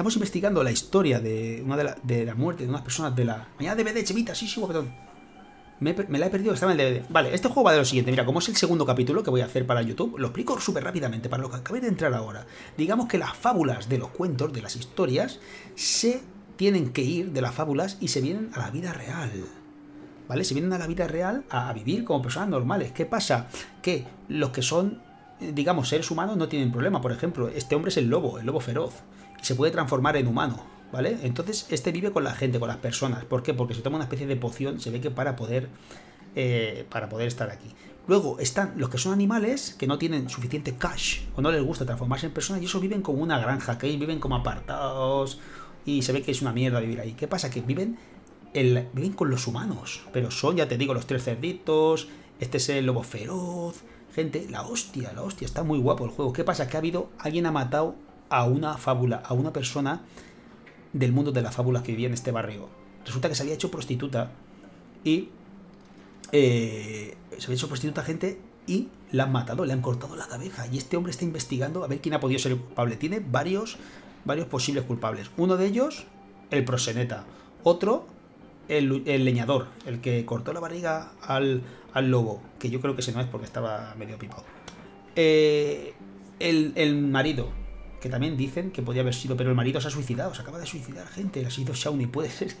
estamos investigando la historia de una de la, muerte de unas personas de la. Mañana DVD, Chevita, sí, sí, guapetón. Me, me la he perdido, estaba en el DVD. Vale, este juego va de lo siguiente. Mira, como es el segundo capítulo que voy a hacer para YouTube, lo explico súper rápidamente para lo que acabé de entrar ahora. Digamos que las fábulas de los cuentos, de las historias, se tienen que ir de las fábulas y se vienen a la vida real. ¿Vale? Se vienen a la vida real a, a vivir como personas normales. ¿Qué pasa? Que los que son, eh, digamos, seres humanos no tienen problema. Por ejemplo, este hombre es el lobo, el lobo feroz. Se puede transformar en humano. ¿Vale? Entonces, este vive con la gente, con las personas. ¿Por qué? Porque se toma una especie de poción, se ve que para poder. eh, para poder estar aquí. Luego están los que son animales que no tienen suficiente cash o no les gusta transformarse en personas y eso viven como una granja, que viven como apartados y se ve que es una mierda vivir ahí. ¿Qué pasa? Que viven, el, viven con los humanos, pero son, ya te digo, los tres cerditos, este es el lobo feroz, gente, la hostia, la hostia, está muy guapo el juego. ¿Qué pasa? Que ha habido, alguien ha matado a una fábula, a una persona del mundo de las fábulas que vivía en este barrio. Resulta que se había hecho prostituta y eh, se había hecho prostituta gente y la han matado, le han cortado la cabeza. Y este hombre está investigando a ver quién ha podido ser el culpable. Tiene varios, varios posibles culpables. Uno de ellos, el proseneta. Otro, el, el leñador, el que cortó la barriga al, al lobo. Que yo creo que ese no es porque estaba medio pipado. Eh, el, el marido, que también dicen que podía haber sido, pero el marido se ha suicidado, se acaba de suicidar gente, ha sido Shawnee, puede ser.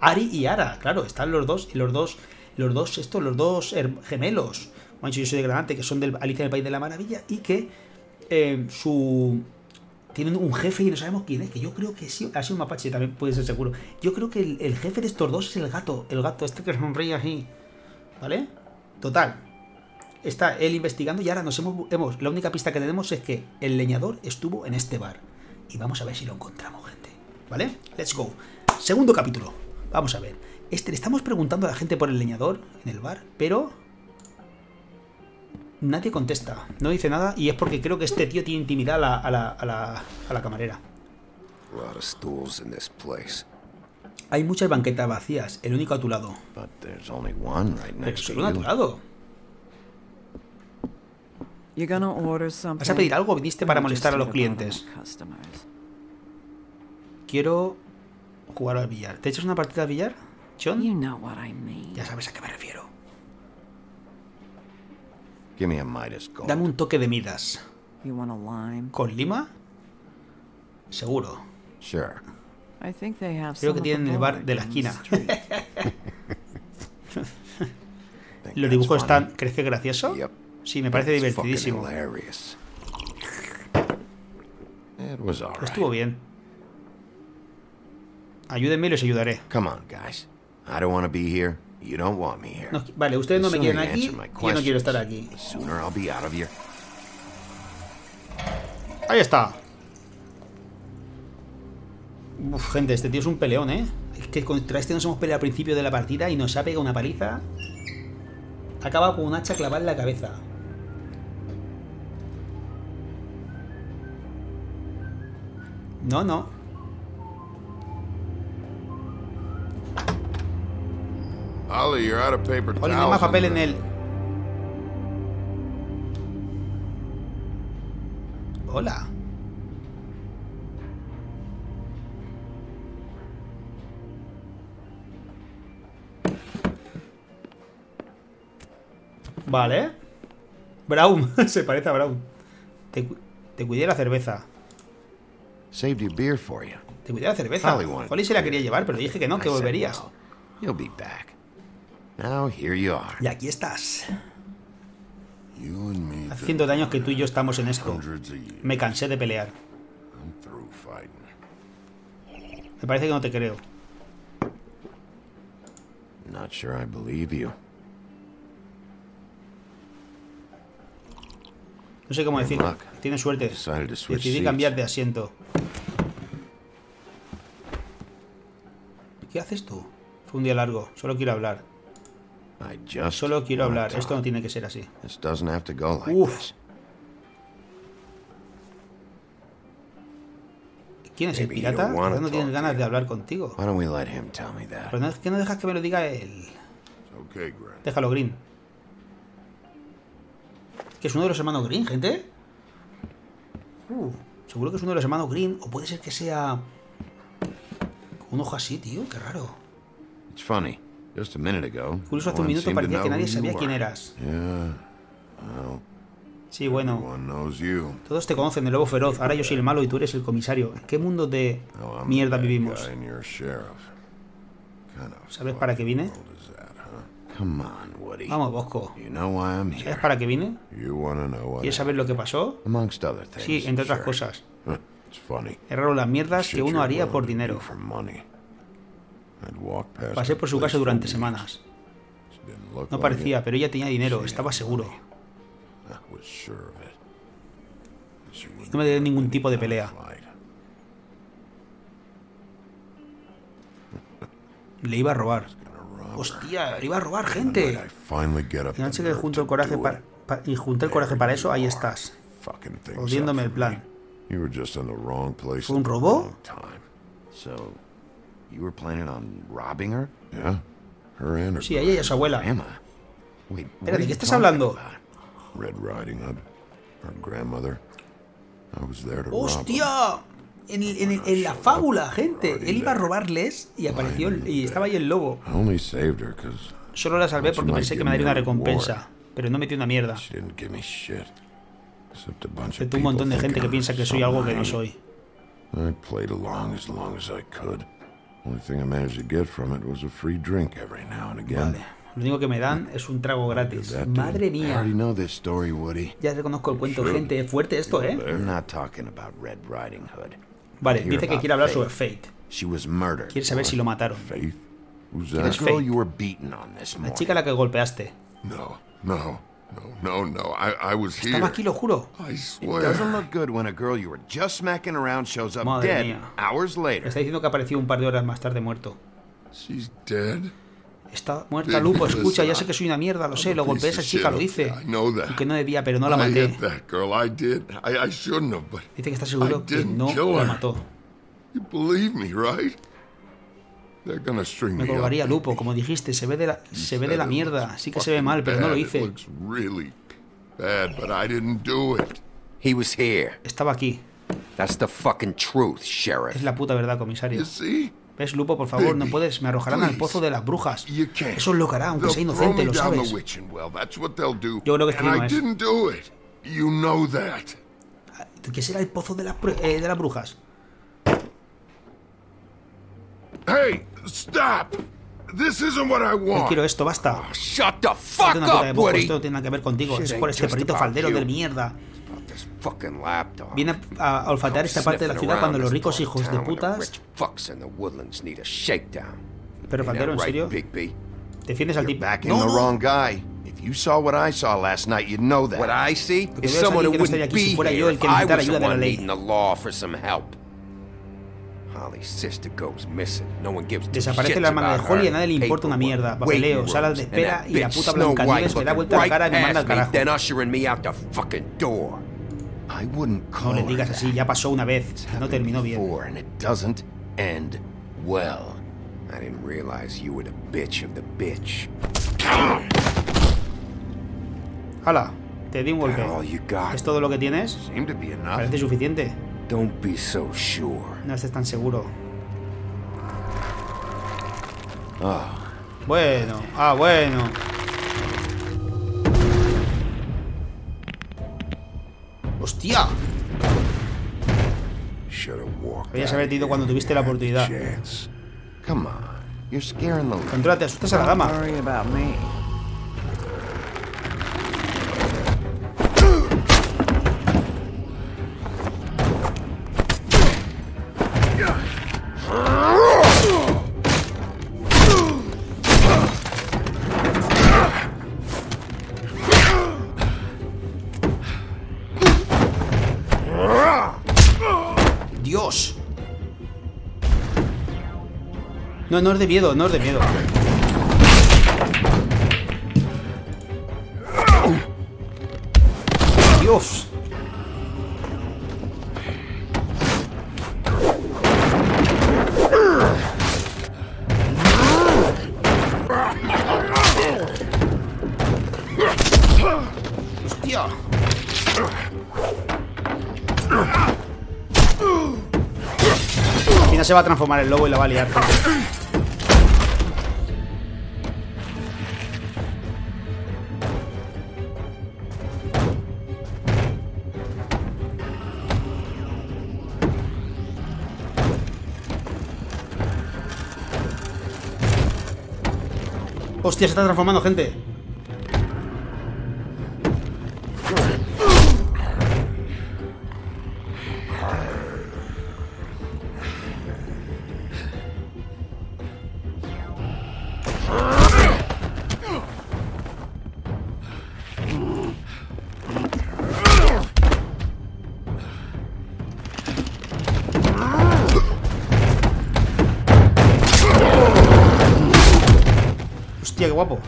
Ari y Ara, claro, están los dos, los dos, los dos, estos, los dos gemelos, dicho, yo soy de Granate, que son del Alicia en el País de la Maravilla, y que eh, su tienen un jefe y no sabemos quién es, que yo creo que sí, ha sido un mapache, también puede ser seguro. Yo creo que el, el jefe de estos dos es el gato, el gato este que sonríe así, ¿vale? Total, está él investigando y ahora nos hemos, hemos- la única pista que tenemos es que el leñador estuvo en este bar. Y vamos a ver si lo encontramos gente. Vale let's go. Segundo capítulo. Vamos a ver. Este le estamos preguntando a la gente por el leñador en el bar pero nadie contesta. No dice nada y es porque creo que este tío tiene intimidad a la, a la, a la, a la camarera. Hay muchas banquetas vacías el único a tu lado. Pero solo a tu lado You gonna order something? ¿Vas a pedir algo o viniste para molestar a los clientes? quiero jugar al billar ¿te echas una partida al billar John? You know what I mean. Ya sabes a qué me refiero. Give me a Midas gold. Dame un toque de Midas. You want a lime? ¿Con lima? Seguro. Sure. I think they have Creo que tienen el bar de la in esquina. ¿Los dibujos están... ¿Crees que es gracioso? Sí, me parece divertidísimo. Estuvo bien. Ayúdenme y les ayudaré. Come on, guys. I don't want to be here. You don't want me here. No, vale, ustedes no me quieren aquí y yo no quiero estar aquí. the sooner I'll be out of here. Ahí está. Uf, gente, este tío es un peleón, ¿eh? Es que contra este nos hemos peleado al principio de la partida y nos ha pegado una paliza. Acaba con un hacha clavada en la cabeza. No, no. Ollie, you're out of paper Oli, no hay más papel en el... Hola. Vale. Brown. Se parece a Brown. Te, cu- te cuidé la cerveza. Saved your beer for you. Te cuidé la cerveza. Holly se la quería llevar, pero dije que no, que volverías. You'll be back. Now here you are. Y aquí estás. Hace cientos de años que tú y yo estamos en esto. Me cansé de pelear. I'm through fighting. Me parece que no te creo. Not sure I believe you. No sé cómo Good decir. luck. Tienes suerte. Decidí cambiar de asiento. ¿Qué haces tú? Fue un día largo. Solo quiero hablar. Solo quiero hablar. Esto no tiene que ser así. Uf. ¿Quién es el pirata? no tienes ganas de hablar contigo. That? Pero no, dejas que me lo diga él. Déjalo, Green. Que es uno de los hermanos Green, gente. Uh, Seguro que es uno de los hermanos Green, o puede ser que sea. Un ojo así, tío, qué raro. It's funny. Just a minute ago. Curioso, hace un minuto parecía que nadie sabía quién eras. Yeah. Well, Sí, bueno. everyone knows you. Todos te conocen de lobo feroz. Ahora yo soy el malo y tú eres el comisario. ¿En qué mundo de I'm mierda vivimos? ¿Sabes para qué vine? Vamos, Bosco. ¿Sabes para qué vine? ¿Quieres saber lo que pasó? Sí, entre otras cosas. Es raro las mierdas que uno haría por dinero. Pasé por su casa durante semanas. No parecía, pero ella tenía dinero, estaba seguro. No me dio ningún tipo de pelea. Le iba a robar. Hostia, le iba a robar gente. que junto el coraje para, y junté el coraje para eso, ahí estás. Jodiéndome el plan. Me. You were just in the wrong place ¿Fue un robo? time. So, you were planning on robbing her? Yeah, her and her Sí, ella y a su abuela. Emma? Wait, what Espérate, are ¿qué you estás talking hablando? about? Red Riding Hood, her grandmother. I was there to rob her. ¡Hostia! En, la fábula, gente. Él iba a robarles y apareció y estaba ahí el lobo. I only saved her because Solo la salvé porque pensé que me daría una recompensa. Pero no metí una mierda. Excepto un montón de gente que piensa que soy algo que no soy. I played along as long as I could. Only thing I managed to get from it was a free drink every now and again. Vale. Lo único que me dan es un trago gratis. Madre I mía. already know this story, Woody. Ya reconozco el cuento, gente. Es fuerte esto, ¿eh? Not talking about Red Riding Hood. Vale, dice que quiere hablar sobre Fate. She was murdered. Quiere saber si lo mataron. Faith? Who's ¿Quién that? es The girl Faith? you were beaten on this La chica a la que golpeaste. No, no, no, no, no. I, I was here. Estaba aquí, lo juro. I It swear. doesn't look good when a girl you were just smacking around shows up Madre dead mía. hours later. está diciendo que apareció un par de horas más tarde muerto. She's dead. Está muerta, Lupo. Escucha, ya sé que soy una mierda, lo sé. Lo golpeé a esa chica, lo that. Y que no debía, pero no la maté. hit that girl. I did. I, I shouldn't have, but Dice que está seguro que no la mató. You believe me, right? Me colgaría, Lupo. Como dijiste, se ve de la, se ve de la mierda. Sí que se ve mal, pero no lo hice. Estaba aquí. That's the fucking truth, Sheriff. Es la puta verdad, comisario. ¿Ves, Lupo? Por favor, no puedes. Me arrojarán al pozo de las brujas. Eso es lo hará, aunque sea inocente, lo sabes. Yo creo que este I es. that. ¿Qué será el pozo de las, eh, de las brujas? Hey, stop! This isn't what I No want. quiero esto, basta. Shut the fuck de up, Woody! Esto no tiene nada que ver contigo. Shit Es por este perrito faldero you. de mierda. Viene a, a olfatear esta parte de la ciudad cuando los ricos hijos de putas. Pero faldero, ¿en serio? Defiendes al tipo. No, the no. wrong guy. If you saw what I saw last night, you'd know that. What I see is someone who no wouldn't be here if I was the one needing the law for some help. Desaparece la hermana de Holly y a nadie le importa una mierda. Papeleo, salas de espera y la puta Snow Blancanieves me da vuelta la cara y me manda al carajo. No le digas así, ya pasó una vez. No terminó bien. before, and it doesn't end well. I didn't realize you were the bitch of the bitch. Hala, te di un golpe. All you got ¿Es todo lo que tienes? seemed to be enough. Parece suficiente. Don't be so sure. No estés tan seguro. Ah. Bueno, ah, bueno. ¡Hostia! Should have walked. Debías out haberte ido cuando tuviste la oportunidad. chance. Come on. You're scaring the Contrólate, asustas a la dama. No, no es de miedo, no es de miedo. ¡Dios! ¡Hostia! final se va a transformar el lobo y la va a liar. Hostia, se está transformando, gente. Qué guapo.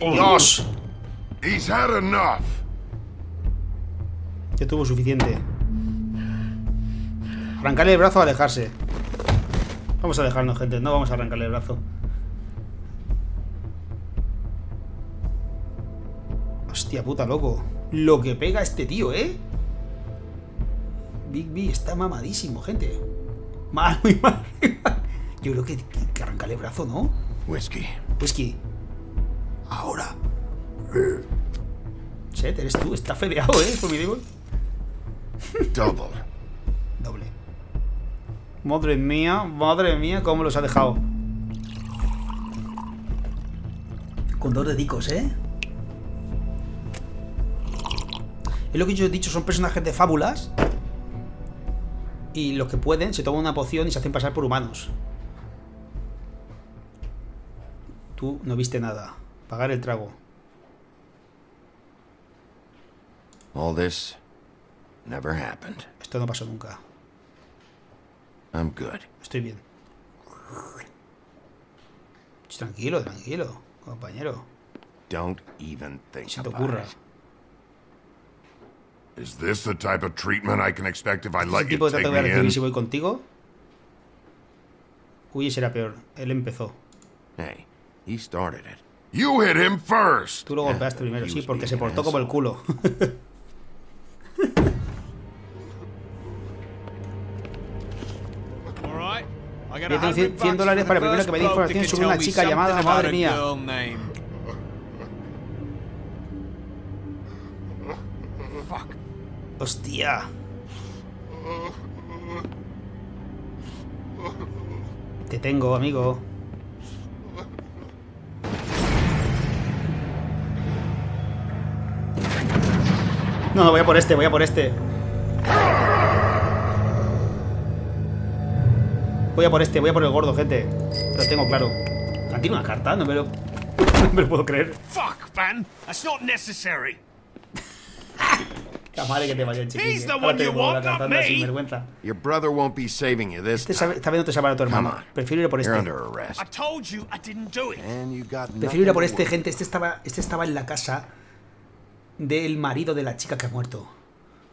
Dios, He's had enough. ya tuvo suficiente. Arrancarle el brazo o alejarse. Vamos a dejarnos, gente. No vamos a arrancarle el brazo. Hostia puta, loco. Lo que pega este tío, ¿eh? Big B está mamadísimo, gente. Mal, muy mal. Yo creo que, que, que arrancarle el brazo, ¿no? Whiskey. Whisky. Ahora. Chet, eres tú. Está fedeado, ¿eh? Por mi. Double. Madre mía, madre mía, cómo los ha dejado. Con dos dedicos, ¿eh? Es lo que yo he dicho, son personajes de fábulas. Y los que pueden se toman una poción y se hacen pasar por humanos. Tú no viste nada. Pagar el trago. All this never happened. Esto no pasó nunca. I'm good. Estoy bien. Tranquilo, tranquilo, compañero. Don't even think Se te ocurra. Is this the type of treatment I can expect if I ¿Ese let tipo you de take me in? si voy contigo? Uy, será peor. Él empezó. Hey, he started it. You hit him first. Tú lo golpeaste primero, sí, porque se portó como el culo. Yo tengo 100 100 dólares para primero que me dé información sobre una chica llamada Madre Mía. Fuck. Hostia. Te tengo, amigo. No, no, voy a por este, voy a por este. Voy a por este, voy a por el gordo, gente. Lo tengo claro. Ah, Tiene una carta, no me lo, no me lo puedo creer. Fuck, man. That's not necessary. La madre que te vaya, chiquillo. Ahora te carta, anda, me. sinvergüenza. Your brother won't be saving you this Este sabe, vez no te salvará tu hermano. Prefiero ir a por este. I told you I didn't do it. Prefiero ir a por este, gente. Este estaba, este estaba en la casa del marido de la chica que ha muerto.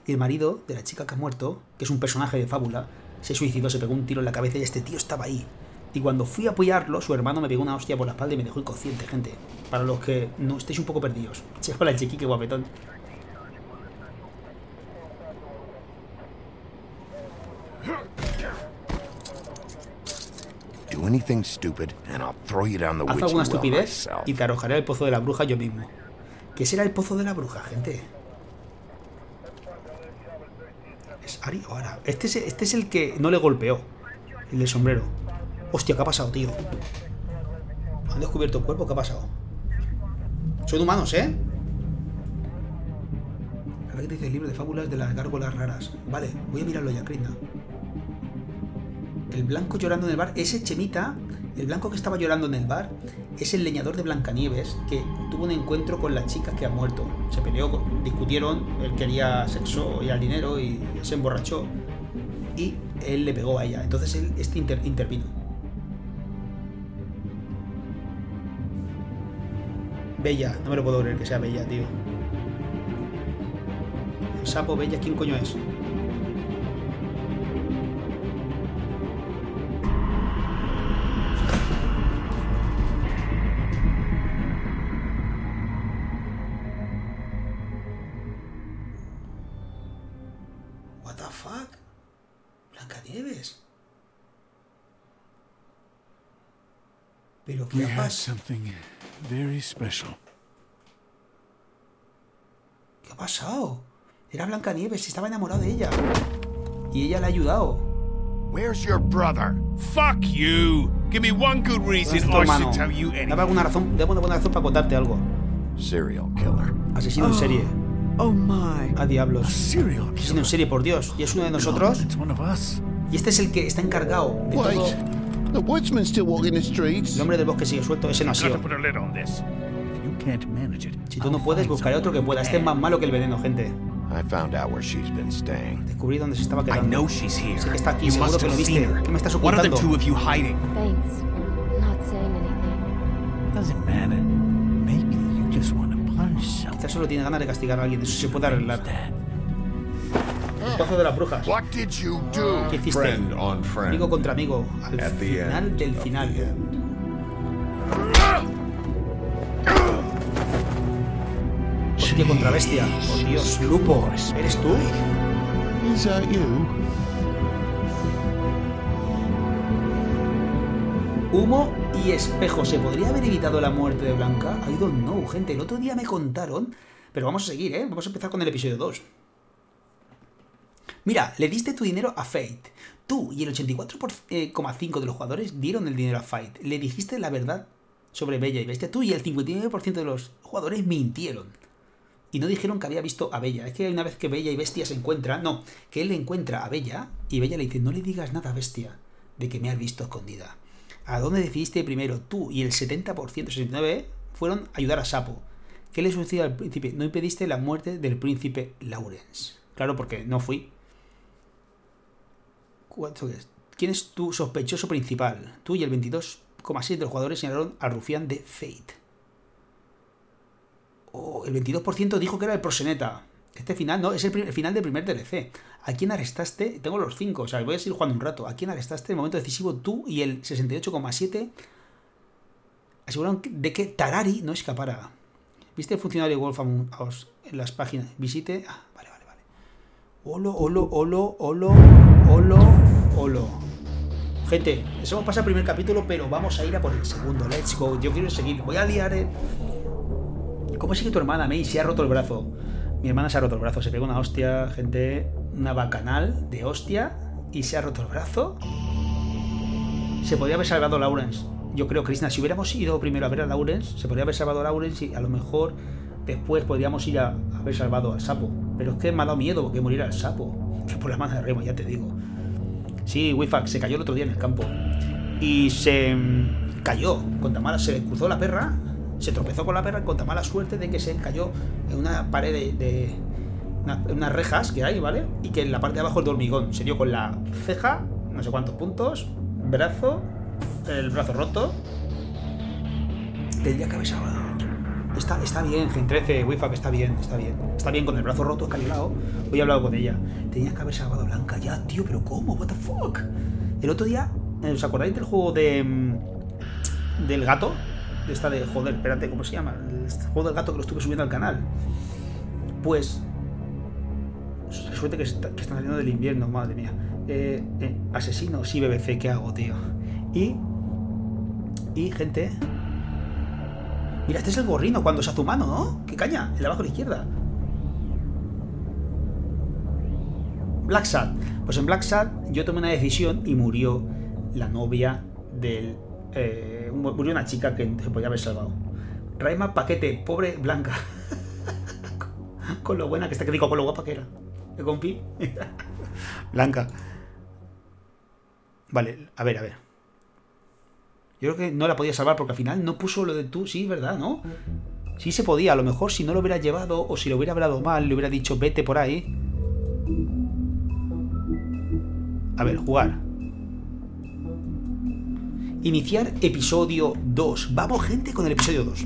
Y el marido de la chica que ha muerto, que es un personaje de fábula, se suicidó, se pegó un tiro en la cabeza y este tío estaba ahí. Y cuando fui a apoyarlo, su hermano me pegó una hostia por la espalda y me dejó inconsciente, gente. Para los que no estéis un poco perdidos. Che, hola, chiqui, qué guapetón. Haz alguna estupidez y te arrojaré al pozo de la bruja yo mismo. ¿Qué será el pozo de la bruja, gente? ¿Es Ari o Ara? Este es, este es el que no le golpeó. El del sombrero. Hostia, ¿qué ha pasado, tío? ¿Han descubierto el cuerpo? ¿Qué ha pasado? Son humanos, ¿eh? Ahora que te dice el libro de fábulas de las gárgolas raras. Vale, voy a mirarlo ya, Krishna. El blanco llorando en el bar, ese Chemita, el blanco que estaba llorando en el bar, es el leñador de Blancanieves que tuvo un encuentro con la chica que ha muerto. Se peleó, discutieron, él quería sexo y al dinero y se emborrachó. Y él le pegó a ella. Entonces él, este inter- intervino. Bella, no me lo puedo creer que sea Bella, tío. El sapo Bella, ¿quién coño es? Pero We qué ha pasado? something very special. ¿Qué ha pasado? Era Blancanieves, estaba enamorado de ella. Y ella le ha ayudado. Where's your brother? Fuck you! Give me one good ¿Dónde reason está tu I should tell you Dame anything. alguna razón, dame alguna razón para contarte algo. Serial killer. Asesino en serie. Oh my. A diablos. Serial Asesino killer. en serie, por Dios. Y es uno de nosotros. It's one of us. Y este es el que está encargado de todo. The woodsman still walking the streets? El hombre del bosque sigue suelto. Ese no ha sido. to put a lid on this. If you can't manage it, Si tú no puedes, buscaré otro que pueda. Este es más malo que el veneno, gente. I found out where she's been staying. Descubrí dónde se estaba I quedando. know she's here. Sé que está aquí, you seguro que lo have viste. ¿Qué me estás What are the ocultando? two of you hiding? Thanks for not saying anything. Doesn't matter. Maybe you just want to punish someone. Quizás solo tiene ganas de castigar a alguien. Eso se puede arreglar. El pozo de las brujas. What did you do? ¿Qué hiciste? Amigo contra amigo. Al final del final. Hostia contra bestia. Oh Dios, Lupo. ¿Eres tú? Is that you? Humo y espejo. ¿Se podría haber evitado la muerte de Blanca? I don't know, gente. El otro día me contaron. Pero vamos a seguir, ¿eh? Vamos a empezar con el episodio 2. Mira, le diste tu dinero a Fate. Tú y el 84,5% de los jugadores dieron el dinero a Fate. Le dijiste la verdad sobre Bella y Bestia. Tú y el 59% de los jugadores mintieron. Y no dijeron que había visto a Bella. Es que una vez que Bella y Bestia se encuentran, no, que él encuentra a Bella y Bella le dice, no le digas nada a Bestia de que me has visto escondida. ¿A dónde decidiste primero? Tú y el 70%, 69%, fueron ayudar a Sapo. ¿Qué le sucedió al príncipe? No impediste la muerte del príncipe Lawrence. Claro, porque no fui. ¿Quién es tu sospechoso principal? Tú y el 22,6% de los jugadores señalaron al rufián de Fate. Oh, el 22% dijo que era el proseneta. Este final no, es el, final del primer DLC. ¿A quién arrestaste? Tengo los 5, o sea, voy a seguir jugando un rato. ¿A quién arrestaste en el momento decisivo tú y el 68,7% aseguraron de que Tarari no escapara? ¿Viste el funcionario House en las páginas? Visite. Ah. Olo, olo, olo, olo, olo, olo. Gente, eso hemos pasado el primer capítulo, pero vamos a ir a por el segundo. Let's go. Yo quiero seguir. Voy a liar el... ¿Cómo sigue tu hermana, May? Se ha roto el brazo. Mi hermana se ha roto el brazo. Se pegó una hostia, gente. Una bacanal de hostia. Y se ha roto el brazo. Se podría haber salvado a Lawrence. Yo creo, Krishna, si hubiéramos ido primero a ver a Lawrence, se podría haber salvado a Lawrence y a lo mejor después podríamos ir a haber salvado al sapo. Pero es que me ha dado miedo que muriera el sapo. Por la mano de Remo, ya te digo. Sí, Wifax se cayó el otro día en el campo. Y se mm, cayó con tan mala. Se cruzó la perra. Se tropezó con la perra con tan mala suerte de que se cayó en una pared de. de- una- unas rejas que hay, ¿vale? Y que en la parte de abajo el de hormigón. Se dio con la ceja, no sé cuántos puntos, brazo, el brazo roto. Tendría que haber salvado. Está, está bien, Gen 13, Wifa, que está bien, está bien. Está bien con el brazo roto, escalilado. Hoy he hablado con ella. Tenía que haber salvado Blanca ya, tío, pero ¿cómo? ¿What the fuck? El otro día, eh, ¿os acordáis del juego de. mm, del gato? De esta de. Joder, espérate, ¿cómo se llama? El este juego del gato que lo estuve subiendo al canal. Pues. Suerte que están saliendo del invierno, madre mía. Eh, eh, asesino, sí, BBC, ¿qué hago, tío? Y. Y, gente. Mira, este es el gorrino cuando se hace humano, ¿no? ¡Qué caña! El de abajo a la izquierda. Black Sad. Pues en Black Sad yo tomé una decisión y murió la novia del. eh, murió una chica que se podía haber salvado. Raima Paquete, pobre Blanca. con lo buena que está, que digo, con lo guapa que era. ¿Eh, compi? Blanca. Vale, a ver, a ver. Yo creo que no la podía salvar porque al final no puso lo de tú, sí, ¿verdad? ¿No? Sí se podía, a lo mejor si no lo hubiera llevado o si lo hubiera hablado mal, le hubiera dicho vete por ahí. A ver, jugar. Iniciar episodio 2. Vamos, gente, con el episodio 2.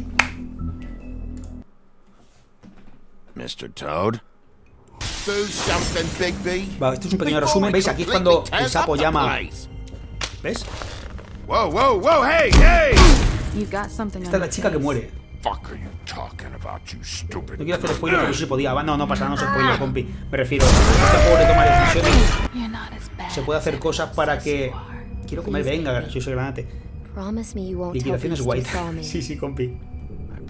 Mr. Toad? Va, esto es un pequeño resumen. ¿Veis? Aquí es cuando el sapo llama. ¿Ves? Whoa, whoa, whoa, hey, hey! You got something Esta es la chica que muere. fuck are you talking about, you stupid? No quiero hacer spoiler, pero sí se podía. No, no pasa nada, no se spoiler, compi. Me refiero, este juego le toma decisiones. You're not as bad Se puede hacer as cosas para que. Quiero comer, venga, gracioso granate. Promise me you won't tell Liquidaciones white. Sí, sí, compi.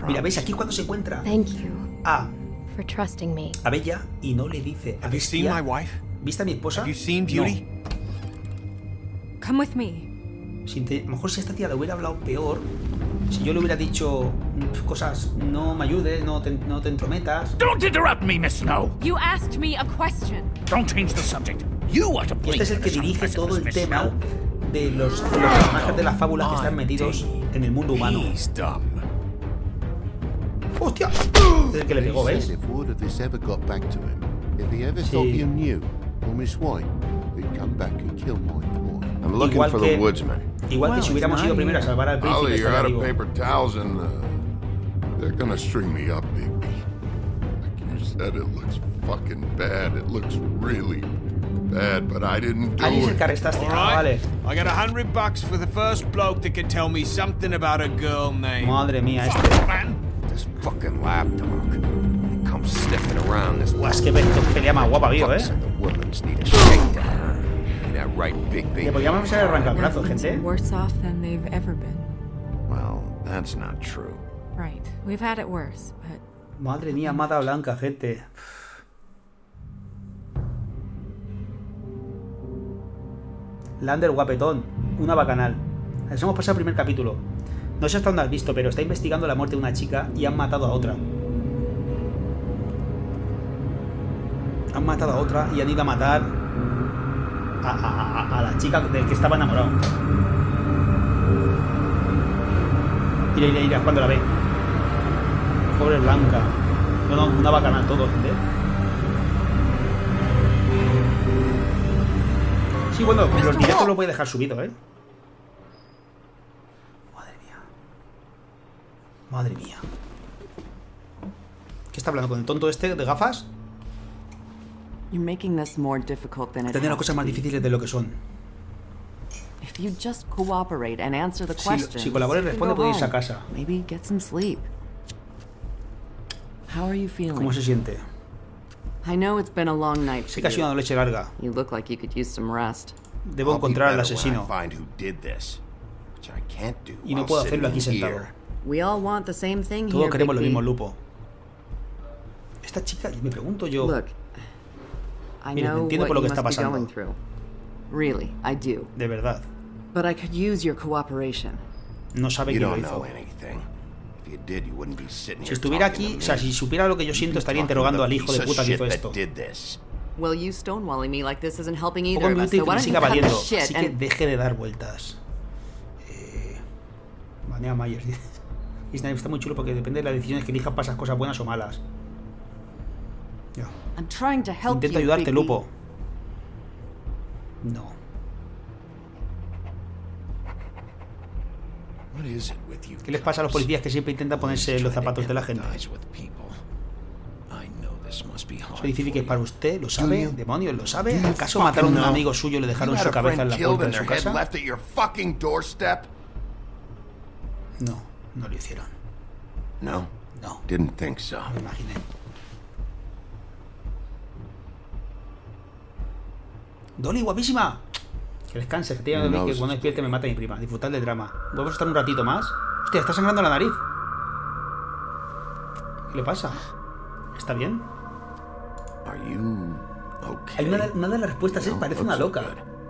Mira, ¿veis? Aquí es cuando se encuentra Thank you a, for trusting me. a Bella y no le dice a Have you seen Bestia, my wife? ¿Viste a mi esposa? Have you seen No. Beauty? Come with me. Si te- a lo mejor si esta tía le hubiera hablado peor, si yo le hubiera dicho mm, cosas, no me ayudes, no te, no te entrometas. Don't interrupt me, Miss Snow. You asked me a question. Don't change the subject. You are to blame. este es el que dirige todo el Miss tema de los, de los personajes de las fábulas que están metidos en el mundo humano. ¡Hostia! Es el que le pegó, ¿ves? if word of this ever got back to him, if he ever thought Sí. You knew, or Miss White, he'd come back and kill my boy. I'm looking Igual for que- the woodsman. Igual que Well, si hubiéramos it's ido not primero a here. salvar al príncipe. Ollie, you're estaría out of paper towels and uh, they're gonna string me up, Bigby. Like you said, it looks fucking bad. It looks really bad, but I didn't do Ali it. que arrestaste. All Ah, vale. I got a hundred bucks for the first bloke that can tell me something about a girl named. Madre mía, este. Fuck, man. This fucking lapdog. He comes sniffing around this Buah, es que pe- pelea más guapa, vivo, ¿eh? And the woodlands need a shakedown. Right, Big Le B? podríamos haber arrancado brazos, Nothing's gente. worse off than they've ever been. Well, that's not true. Right. We've had it worse, but Madre mía, mata blanca, gente. Lander guapetón, una bacanal. Nos hemos pasado el primer capítulo. No sé hasta dónde has visto, pero está investigando la muerte de una chica y han matado a otra. Han matado a otra y han ido a matar a, a- a- a la chica del que estaba enamorado. Mira, mira, mira, cuando la ve. Pobre Blanca. No, no, una bacanal todo, gente. Sí, bueno, los directos los voy a dejar subido, ¿eh? Madre mía. Madre mía. ¿Qué está hablando con el tonto este de gafas? you're making this more difficult than it Tener las cosas más difíciles de lo que son. If you just cooperate and answer the Si- questions, si colabora y responde, puede irse a casa. Maybe get some sleep. How are you feeling? ¿Cómo se siente? I know it's been a long night Sé que ha sido you. una noche larga. You look like you could use some rest. Debo I'll be encontrar al asesino. Y no puedo hacerlo aquí sentado. here. We all want the same thing Todos here, queremos lo mismo. Lupo. Esta chica, me pregunto yo. Know entiendo what por lo you que está must be pasando. going through. Really, I do. De verdad. But I could use your cooperation. No sabe You quién lo don't hizo. know anything. If you did, you wouldn't be sitting Si here estuviera aquí, o sea, me. si supiera lo que yo siento, estaría interrogando al hijo de puta que shit hizo esto. Well, you stonewalling me like this isn't helping either of us. So why me don't you siga cut valiendo. the shit Así que and deje de dar vueltas. Eh, Banea Myers. Y Snipe está muy chulo porque depende de las decisiones que elijas pasas cosas buenas o malas. Ya. I'm trying to help Intento you, ayudarte. Lupo. No. What is it with you ¿Qué les pasa a los policías que siempre intentan ponerse los zapatos de la gente? empathize with people. I know this must be hard Soy difícil que es para usted, ¿lo sabe? you? ¿Demonios, lo sabe? ¿Acaso mataron a un know? amigo suyo y le dejaron You su cabeza en la puerta and de su casa? left at your fucking doorstep? No, no lo hicieron. No, No, didn't think so. me imaginé. Dolly, guapísima. Que descanse, que te Who que cuando it's despierte me mata mi prima. Disfrutar del drama. Vamos a estar un ratito más. Hostia, está sangrando la nariz. ¿Qué le pasa? ¿Está bien? Hay una, de- una de las respuestas es No, parece una loca.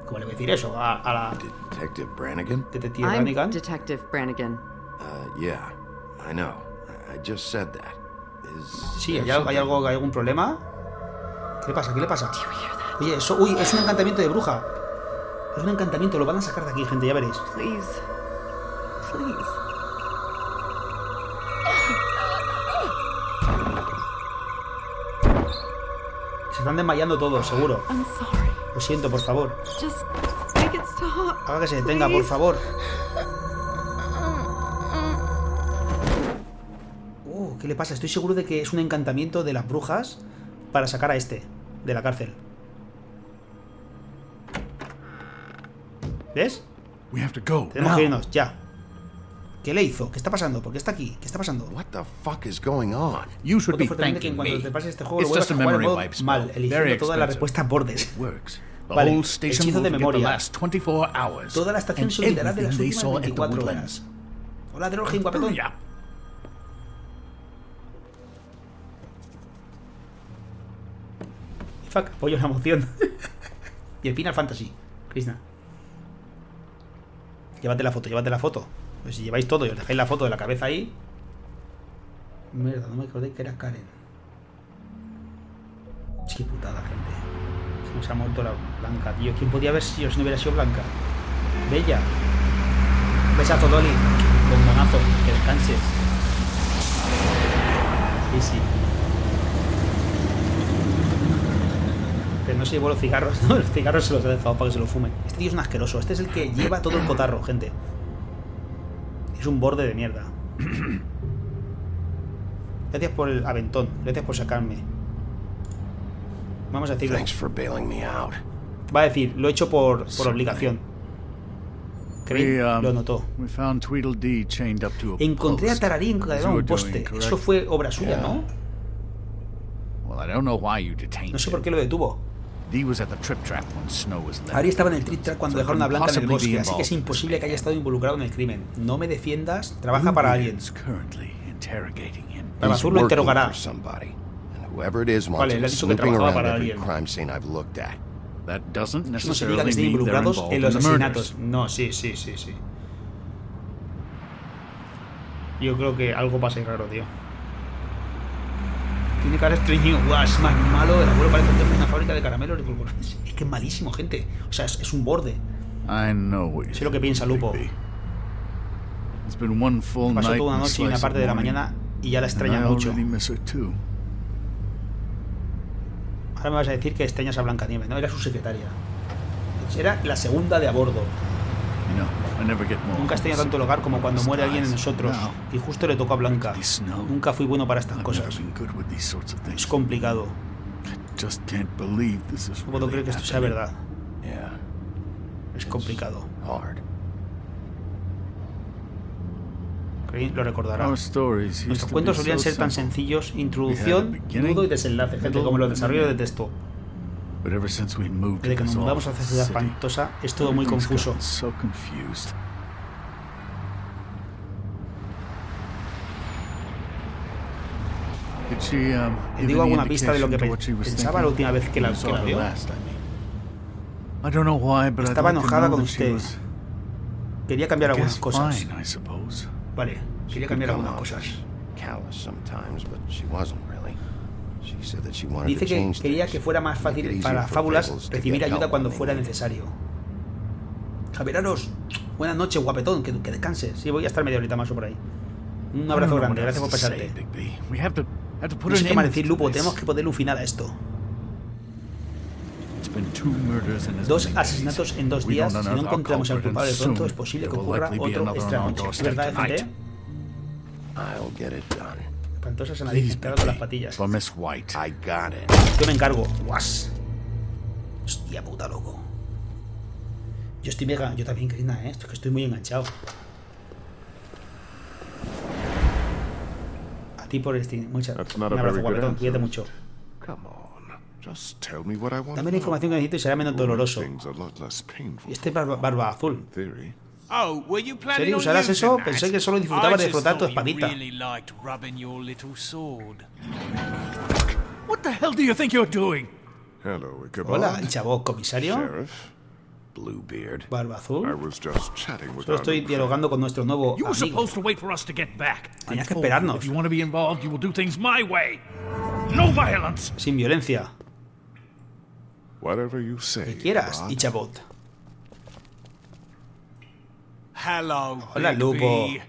¿Cómo le voy a decir eso a, a la Detective Brannigan? detective Brannigan? Detective Brannigan. Uh, yeah, I know. I, just said that. Is Sí, ¿hay, algo- hay algo, hay algún problema? ¿Qué le pasa? ¿Qué le pasa? Oye, eso, uy, es un encantamiento de bruja. Es un encantamiento, lo van a sacar de aquí, gente, ya veréis. Please. Please. Se están desmayando todos, seguro. I'm sorry. Lo siento, por favor. Just make it stop. Haga que se detenga, por favor. Uh, ¿qué le pasa? Estoy seguro de que es un encantamiento de las brujas para sacar a este de la cárcel. ¿Ves? We have to go. Tenemos now. que irnos, ya. ¿Qué le hizo? ¿Qué está pasando? ¿Por qué está aquí? ¿Qué está pasando? What the fuck is going on? You should be fuertemente que en thanking cuanto me. te pases este juego lo It's vuelvas just a memory modo wipe mal, eligiendo todas las respuestas bordes. Works. The Vale, whole hechizo station de memoria. last 24 hours. Toda la estación and se olvidará de las últimas saw at the 24 woodlands. horas. Hola, Drogin, guapetón. Up. Fuck, apoyo la moción. y el Final Fantasy. Krishna. Llévate la foto, llévate la foto. Pues si lleváis todo y os dejáis la foto de la cabeza ahí. Mierda, no me acordé que era Karen. Es putada, gente. Se ha muerto la Blanca, tío. ¿Quién podía haber sido si no hubiera sido Blanca? Bella. Besazo, Dolly. Bombonazo. Que descanses. Sí, sí. Pero no se llevó los cigarros, ¿no? Los cigarros se los ha dejado para que se los fume. Este tío es un asqueroso. Este es el que lleva todo el cotarro, gente. Es un borde de mierda. Gracias por el aventón. Gracias por sacarme. Vamos a decirlo. Thanks for bailing me out. Va a decir, lo he hecho por, por obligación. Crane We, um, lo notó. we found Tweedledee chained up to a Encontré a. Tararí encadenado a un poste. Eso fue obra suya, ¿no? No sé por qué lo detuvo. Dee was at the trip trap when Snow was left. Ari estaba en el trip track cuando dejaron a Blanca en el bosque, así que es involved in imposible que haya estado involucrado en el crimen. No me defiendas, trabaja para alguien. Bluebeard's currently interrogating him. Barba He's Azul lo interrogará. for somebody. And whoever it is wants Vale, le ha dicho que trabajaba around para alguien. crime scene I've looked at. That doesn't Eso no significa que estén involucrados en los asesinatos. No, sí, sí, sí, sí. Yo creo que algo pasa ahí raro, tío. Tiene cara estreñido. Guau, es más malo. El abuelo parece de una fábrica de caramelos. y polvorones. Es que es malísimo, gente. O sea, es, es un borde. I know what Sé lo que piensa Lupo. Bigby. It's been one full Pasó toda una noche y una parte de la mañana y ya la extraña mucho. Ahora me vas a decir que extrañas a Blancanieves, ¿no? Era su secretaria. Era la segunda de a bordo. Nunca extraño tanto el hogar como cuando muere alguien de nosotros. Y justo le tocó a Blanca. Nunca fui bueno para estas cosas. Es complicado. Just can't believe this is No puedo creer que esto sea verdad. Es complicado. lo recordará. Nuestros to cuentos solían so ser tan sencillos, introducción, nudo y desenlace, gente, como los desarrollos de texto. Desde que nos mudamos a esta ciudad espantosa, es todo muy confuso. gotten So confused. Did she, um, ¿Le give digo alguna pista de lo que pensaba la thinking? última vez que la, que la vio? last, I mean. I don't know why, but I'd Estaba enojada know con that she usted. was, Quería cambiar I algunas guess, cosas. fine, I suppose. Vale, She quería cambiar algunas cosas. Dice que quería que fuera más fácil para Fábulas recibir get ayuda cuando fuera necesario. Javieraros, buenas noches, guapetón, que, que descanses. Sí, voy a estar media horita más o por ahí. Un abrazo grande, gracias por pasarte. No sé qué más decir, Lupo, tenemos que ponerle un final a esto. Dos asesinatos en dos días. Si no encontramos al culpable pronto, es posible que ocurra otro esta noche. ¿Es doorstep verdad, tonight. Distancia con las patillas. Miss White. I got it. Yo me encargo. Guas. Hostia puta, loco. Yo estoy mega. Yo también, Karina, ¿eh? Esto es que estoy muy enganchado. A ti por este. Muchas That's Un abrazo, guapetón. Cuídate mucho. Come on. Just tell me what I want Dame la información que necesito y será menos doloroso. Painful. Este es barba, barba azul. Theory. Oh, were you planning ¿Serio? on ¿Usarás using eso? Pensé que solo I disfrutabas de just frotar tu espadita. really liked rubbing your little sword. What the hell do you think you're doing? Hello, Ichabod. Hola, chavo, comisario. Sheriff. Bluebeard. Barba I azul. was just chatting with Solo estoy dialogando con nuestro nuevo You were amigo. supposed to wait for us to get back. I Tenías que esperarnos. If you want to be involved, you will do things my way. No violence. Sin violencia. friend. Whatever you say. Que quieras, Ichabod. Hola, Bigby. Lupo.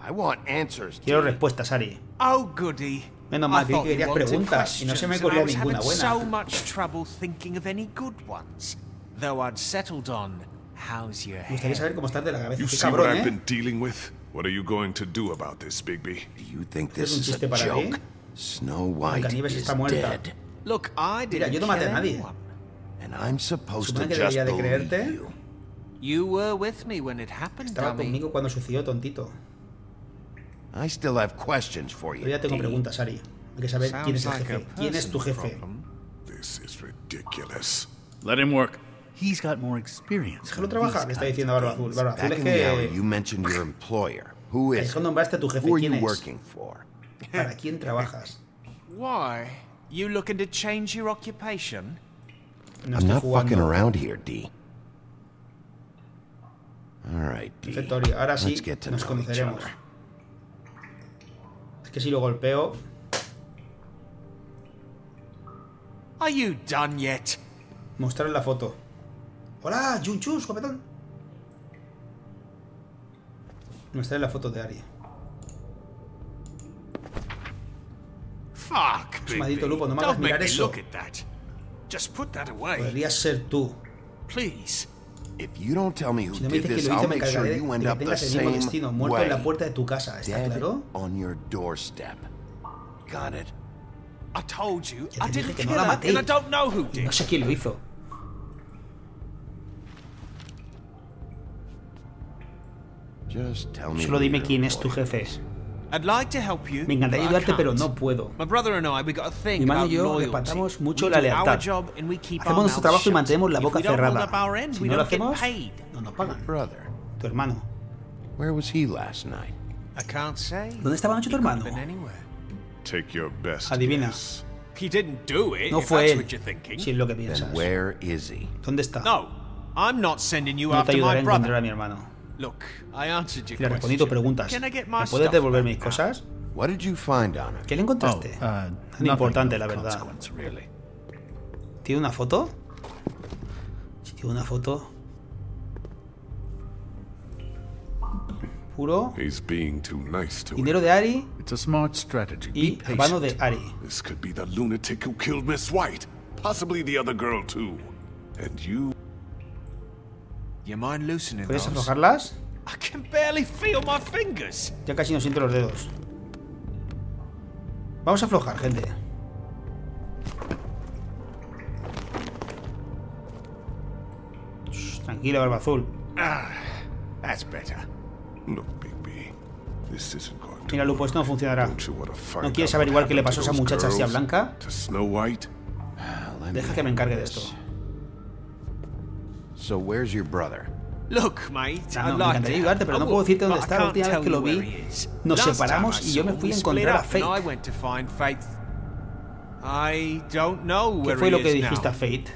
I want answers. Quiero respuestas, Ari. Oh, goody. Menos mal, I que thought querías preguntas y no se me was ninguna buena. so much trouble thinking of any good ones. Though I'd settled on, how's your Me gustaría saber cómo estás de la cabeza. You Qué cabrón, I've ¿eh? been dealing with? What are you going to do about this, Bigby? Do you think ¿Esto es this un is a joke? Snow White is está muerta. dead. Look, I Mira, didn't yo no maté a nadie. And I'm supposed to just debería de believe creerte. you. You were with me when it happened, Estaba dummy. conmigo cuando sucedió, tontito. I still have questions for you. Pero ya tengo preguntas, Ari. Hay que saber quién es Sounds el like jefe. ¿Quién es tu jefe? problem. This is ridiculous. Let him work. He's got more experience. Déjalo trabajar, que está diciendo Barba Azul. Barba Azul Back es in the alley, que... you mentioned your employer. Who is nombraste a tu jefe. Who are ¿Quién you es? working for? ¿Para quién trabajas? Why? You looking to change your occupation? No I'm estoy not fucking around here, D. Perfecto, Ari. Ahora sí nos conoceremos. Es que si lo golpeo... Are you done yet? Mostrar la foto. Hola, Junchus, guapetón. Mostrar la foto de Ari. Fuck, maldito lupo, no me hagas mirar eso. look at that. Just put that away, Podrías ser tú. please. If you don't tell me who Si no me did dices que this, lo me make sure encargaré you de end que up the tengas el mismo same destino, muerto en la way. puerta de tu casa. ¿Está claro? on your doorstep. Got it? I told you, Ya I te dije didn't que no la maté. and I don't know who Y no sé quién lo hizo. Just tell me Solo dime quién es tu jefe. Is. I'd like to help you. Me encantaría ayudarte, pero no puedo. My brother and I, we got a thing Mi hermano about y yo loyalty. respetamos mucho la lealtad. job and we keep our Hacemos nuestro mouths trabajo y shut. mantenemos la boca we don't hold cerrada. Si we no lo don't get hacemos, paid. no nos pagan. Brother, Tu hermano. where was he last night? I can't say. ¿Dónde estaba anoche tu hermano? Adivina. guess. He didn't do it. No fue él. Si es lo que piensas. where is he? ¿Dónde está? No, I'm not sending you No te ayudaré a my encontrar a brother. mi hermano. Look, I answered your Le respondí tu get ¿Me my puedes stuff devolver back mis cosas? What did you find on him? ¿Qué le Oh, encontraste? uh, Tan importante, la verdad. ¿Tiene una foto? Si tiene una foto. Puro. He's being too nice to Dinero de Ari It's a smart strategy. y Be hermano de patient. Ari. This could be the lunatic who killed Miss White. Possibly the other girl, too. And you. You mind loosening ¿Puedes aflojarlas? I can barely feel my fingers. Ya casi no siento los dedos. Vamos a aflojar, gente. Shh, Tranquila, barba azul. That's better. Look, Bigby. This isn't going to Mira, Lupo, esto no funcionará. ¿No quieres averiguar qué le pasó a to esa muchacha así a? Blanca? To Snow White? Let Deja que me encargue de esto. So where's your brother? Look, mate, No, I'd no, me encantaría ayudarte, pero no I puedo decirte dónde but I está. La última vez que lo you vi, where he is. nos separamos y yo me fui a encontrar a Faith. Faith. ¿Qué where fue he lo que is dijiste a Faith?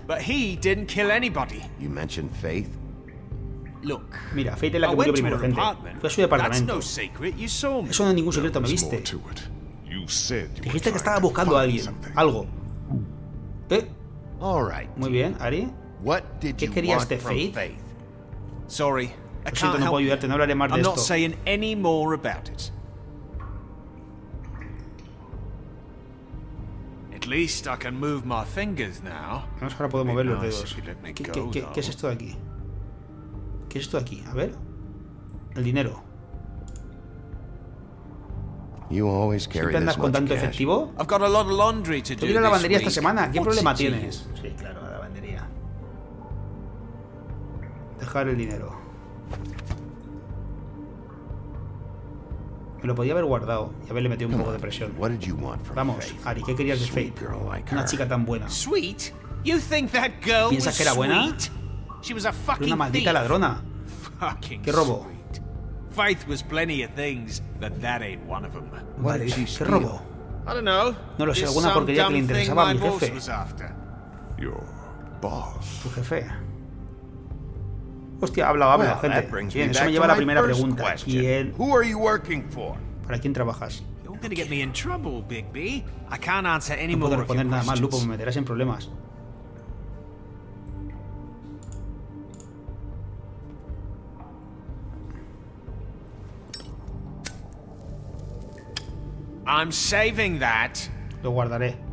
Look, Mira, Fate es la I que murió primero, gente. Fue a su departamento. Eso no es ningún secreto, me viste. Dijiste que estaba buscando a alguien. Algo. ¿Eh? Muy bien, Ari. What did ¿Qué you querías want de from Faith? Faith? Sorry, I Lo can't siento, no help puedo you. ayudarte, no hablaré más de I'm not esto. saying any more about it. At least I can move my fingers now. Ahora puedo mover los dedos. ¿Qué, qué- qué- qué es esto de aquí? ¿Qué es esto de aquí? A ver. El dinero. You always carry ¿Siempre andas con tanto cash. efectivo? I've got a lot of laundry to do. Tengo que ir a la lavandería esta semana. ¿Qué problema tienes? Sí, claro, Dejar el dinero. Me lo podía haber guardado y haberle metido un poco de presión. Vamos? Ari, ¿qué querías de Faith? Una chica tan buena. ¿Piensas que era buena? sweet? She was a Pero fucking una maldita ladrona. ¿Qué robo? Faith was plenty of things, but that ain't one of them. Vale, did she ¿qué robo? I don't know. No lo sé, alguna porquería que le interesaba a mi jefe. Tu jefe. Hostia, habla, habla, gente. Bien, eso me lleva a la primera pregunta. ¿Quién? ¿Para quién trabajas? No puedo responder nada más, Lupo, me meterás en problemas. I'm saving that. Lo guardaré.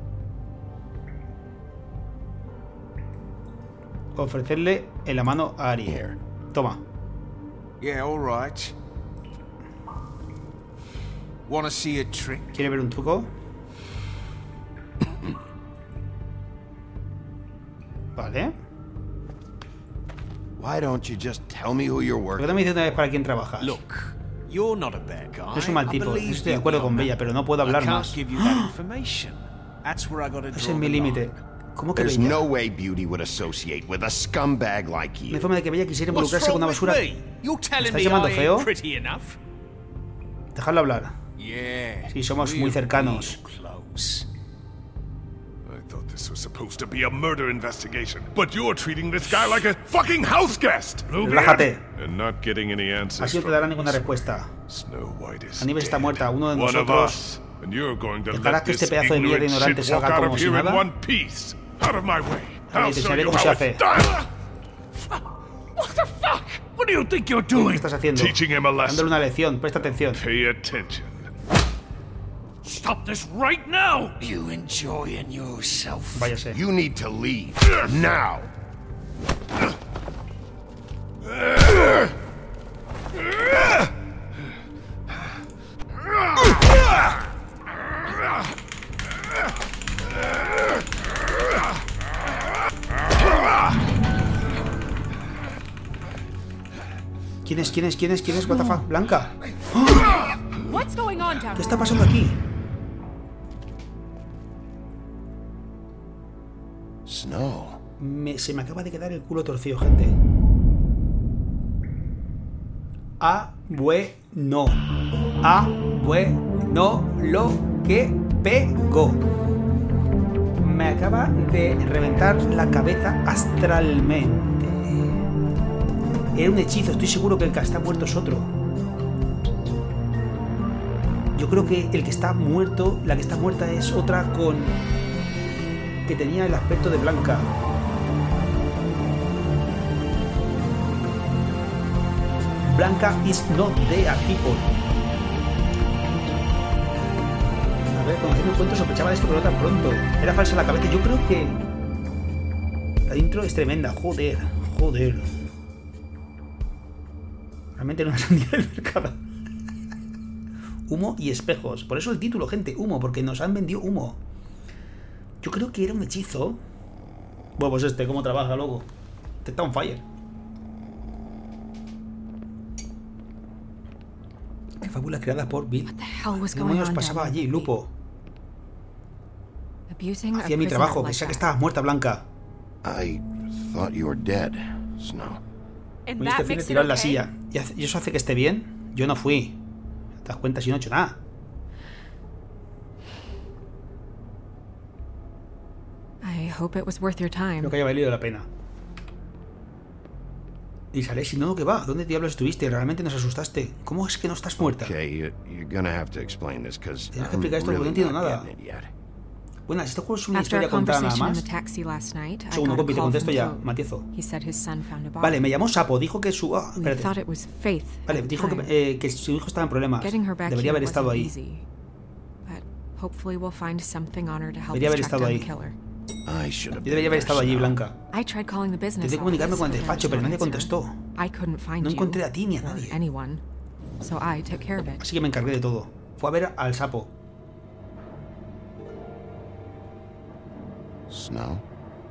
Ofrecerle en la mano a Ari. Here. Toma. Yeah, all right. Want to see a trick? ¿Quiere ver un truco? Vale. Why don't you just tell me who you're ¿Por qué working no me dices una vez para quién trabajas? Look, You're not a bad guy. Yo soy un mal tipo, estoy de acuerdo con. Bella, pero no puedo hablar más. Ese es mi límite. ¿Cómo que There's Bella? no way Beauty would associate with a scumbag like No hay you. forma de que Bella quisiera involucrarse con una basura. me? You're telling ¿Estás me llamando feo? ain't pretty enough? Dejadlo hablar. Yeah. Sí, somos muy cercanos. this was supposed to be a murder investigation, but you're treating this guy like a fucking house guest, Relájate. and not getting any answers Así no te dará ninguna respuesta. Snow White is Aníbal está muerta, uno de One of nosotros. us, and you're going to ¿Dejarás let que este this pedazo de mierda ignorant ignorante shit walk salga out como of si here in nada? Out of my way. I'll show you how it's done. What the fuck? What do you think you're ¿Qué doing? estás haciendo? Teaching him a Dándole lesson. una lección, presta atención. Pay attention. Stop this right now! You enjoying yourself? Váyase. You need to leave. Now. ¿Quién es? ¿Quién es? ¿Quién es? ¿Quién es? What the fuck? Blanca. What's going on down ¿Qué está pasando aquí? Snow. Me- se me acaba de quedar el culo torcido, gente. A bueno. A bueno lo que pego. Me acaba de reventar la cabeza astralmente. Era un hechizo, estoy seguro que el que está muerto es otro. Yo creo que el que está muerto, la que está muerta es otra con que tenía el aspecto de Blanca. Blanca is not there, people. A ver, conociendo el cuento sospechaba esto, pero no tan pronto. Era falsa la cabeza. Yo creo que... La intro es tremenda. Joder, joder. Realmente no una sandía del mercado. Humo y espejos. Por eso el título, gente. Humo, porque nos han vendido humo. Yo creo que era un hechizo. Bueno, pues este, ¿cómo trabaja, loco? Este está on fire. Hay fábulas creadas por Bill. What the hell was ¿Qué going demonios on pasaba allí? Lupo? Hacía mi trabajo, pensaba que estabas muerta, Blanca. I thought you were dead, Snow. It tirado en la silla. ¿Y eso hace que esté bien? Yo no fui. ¿Te das cuenta si no he hecho nada? I hope it was worth your time. Creo que haya valido la pena. Y sale si no, ¿qué va? ¿Dónde diablos estuviste? Realmente nos asustaste. ¿Cómo es que no estás muerta? Okay, Tienes que explicar esto porque no entiendo nada. Bueno, este juego es una historia contada nada más. Segundo, compi, te contesto ya. Matiezo. Vale, me llamó Sapo, dijo que su... ah, espérate. it was Faith. Vale, dijo que, eh, que su hijo estaba en problemas. Debería haber estado ahí. easy. But hopefully we'll find something on her to help Debería haber estado ahí. The killer. I should have Yo debería haber been there, estado allí. Blanca. I tried calling the business Intenté comunicarme con el despacho, pero no nadie contestó. I couldn't find No encontré a ti ni a nadie. anyone. So I took care of it. Así que me encargué de todo. Fue a ver al sapo. Snow,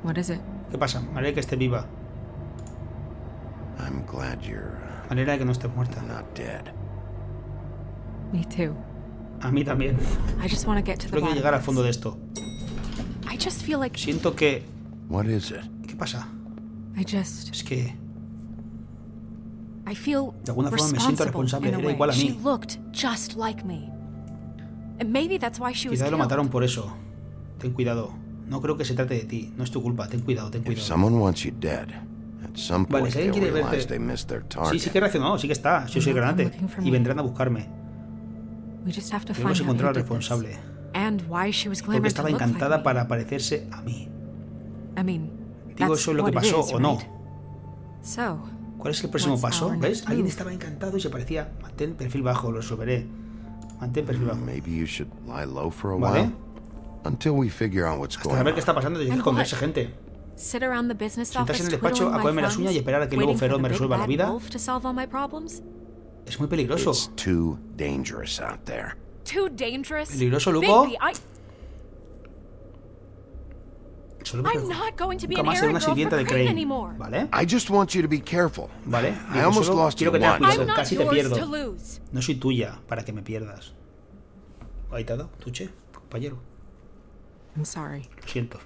What is it? ¿Qué pasa? Me alegra que esté viva. I'm glad you're Me alegra que no esté muerta. not dead. Me too. A mí también. I just want to get to the Creo que bottom llegar al of fondo de this. esto. I just feel like Siento que... What is it? ¿Qué pasa? I just Es que... I feel De alguna forma me siento responsible responsable, in a era way. igual a She mí. looked just like me. And maybe that's why she was Quizás lo mataron por eso. Ten cuidado. No creo que se trate de ti. No es tu culpa. Ten cuidado, ten If cuidado. someone wants you dead, at some Vale, point si alguien quiere realize verte- they missed their Sí, target. sí que reaccionó. Sí que está. Yo soy for Y vendrán a buscarme. Debemos encontrar al responsable. And why she was Porque estaba look like encantada me. para parecerse a mí. I mean, Digo, that's eso es lo que what it pasó, is, ¿o no? ¿Cuál es el próximo What's paso? ¿Ves? Alguien estaba encantado y se parecía. Mantén perfil bajo, lo resolveré. Mantén perfil bajo. Maybe you should lie low for a Vale. while until we figure out what's Hasta going saber qué on. está pasando, tienes que And esconderse, gente. sit around the business Sentarse office en el despacho a comerme las uñas y esperar a que el lobo waiting for feroz me resuelva la vida. wolf to solve all my problems? Es muy peligroso. Peligroso, I... Solo me I'm perju- not going to be Nunca an más ser errand una sirvienta de Crane. ¿Vale? I just want you to be careful. ¿Vale? I almost lost you quiero que cuidado, casi te yours pierdo. to lose. No soy tuya para que me pierdas. Ahí te ha dado, tuche, compañero. I'm sorry. Lo siento.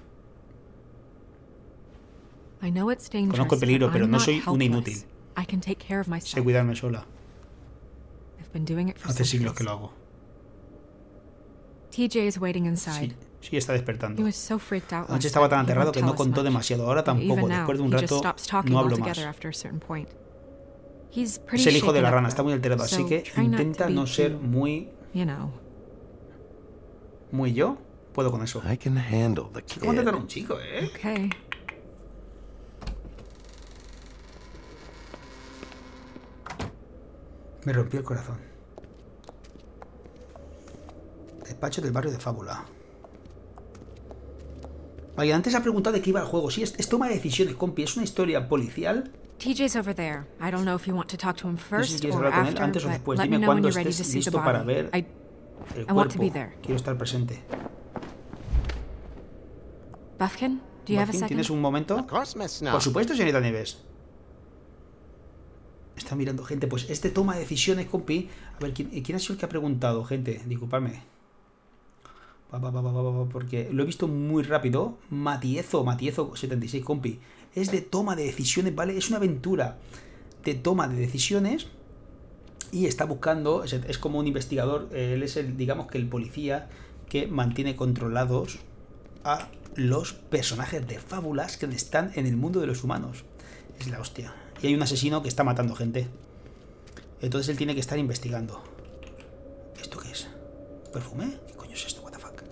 I know it's dangerous. Conozco el peligro, but pero I'm no soy una inútil. I can take care of Sé myself. cuidarme sola. I've been doing it for Hace siglos que lo hago. TJ is waiting inside. Sí, sí está despertando. He was so freaked out Anoche estaba tan aterrado que no contó demasiado. Ahora tampoco. Después de un rato stops talking no hablo más. altogether after a certain point. He's pretty Es el hijo de la rana, está muy alterado, así que intenta no ser muy, muy yo. Puedo con eso. I can handle the kid. ¿Cómo tratar a un chico, eh? Okay. Me rompió el corazón. Despacho del barrio de Fábula. Vale, antes ha preguntado de qué iba el juego. Sí, es, es toma de decisiones, compi. Es una historia policial. TJ's over there. I don't know if you want to talk to him No sé si first quieres or hablar con él after, antes o después. Dime cuándo estés listo para ver I, el I want to be cuerpo. there. Quiero estar presente. Buffkin, do you have a Martín, second? ¿Tienes un momento? Por supuesto, señorita Nieves. Está mirando gente. Pues este toma de decisiones, compi. A ver, ¿quién, quién ha sido el que ha preguntado, gente? Disculpadme. Porque lo he visto muy rápido. Matiezo, Matiezo 76, compi. Es de toma de decisiones, ¿vale? Es una aventura de toma de decisiones. Y está buscando, es, como un investigador. Él es el, digamos que el policía que mantiene controlados a los personajes de fábulas que están en el mundo de los humanos. Es la hostia. Y hay un asesino que está matando gente. Entonces él tiene que estar investigando. ¿Esto qué es? ¿Perfume? ¿Qué coño es esto? What the fuck?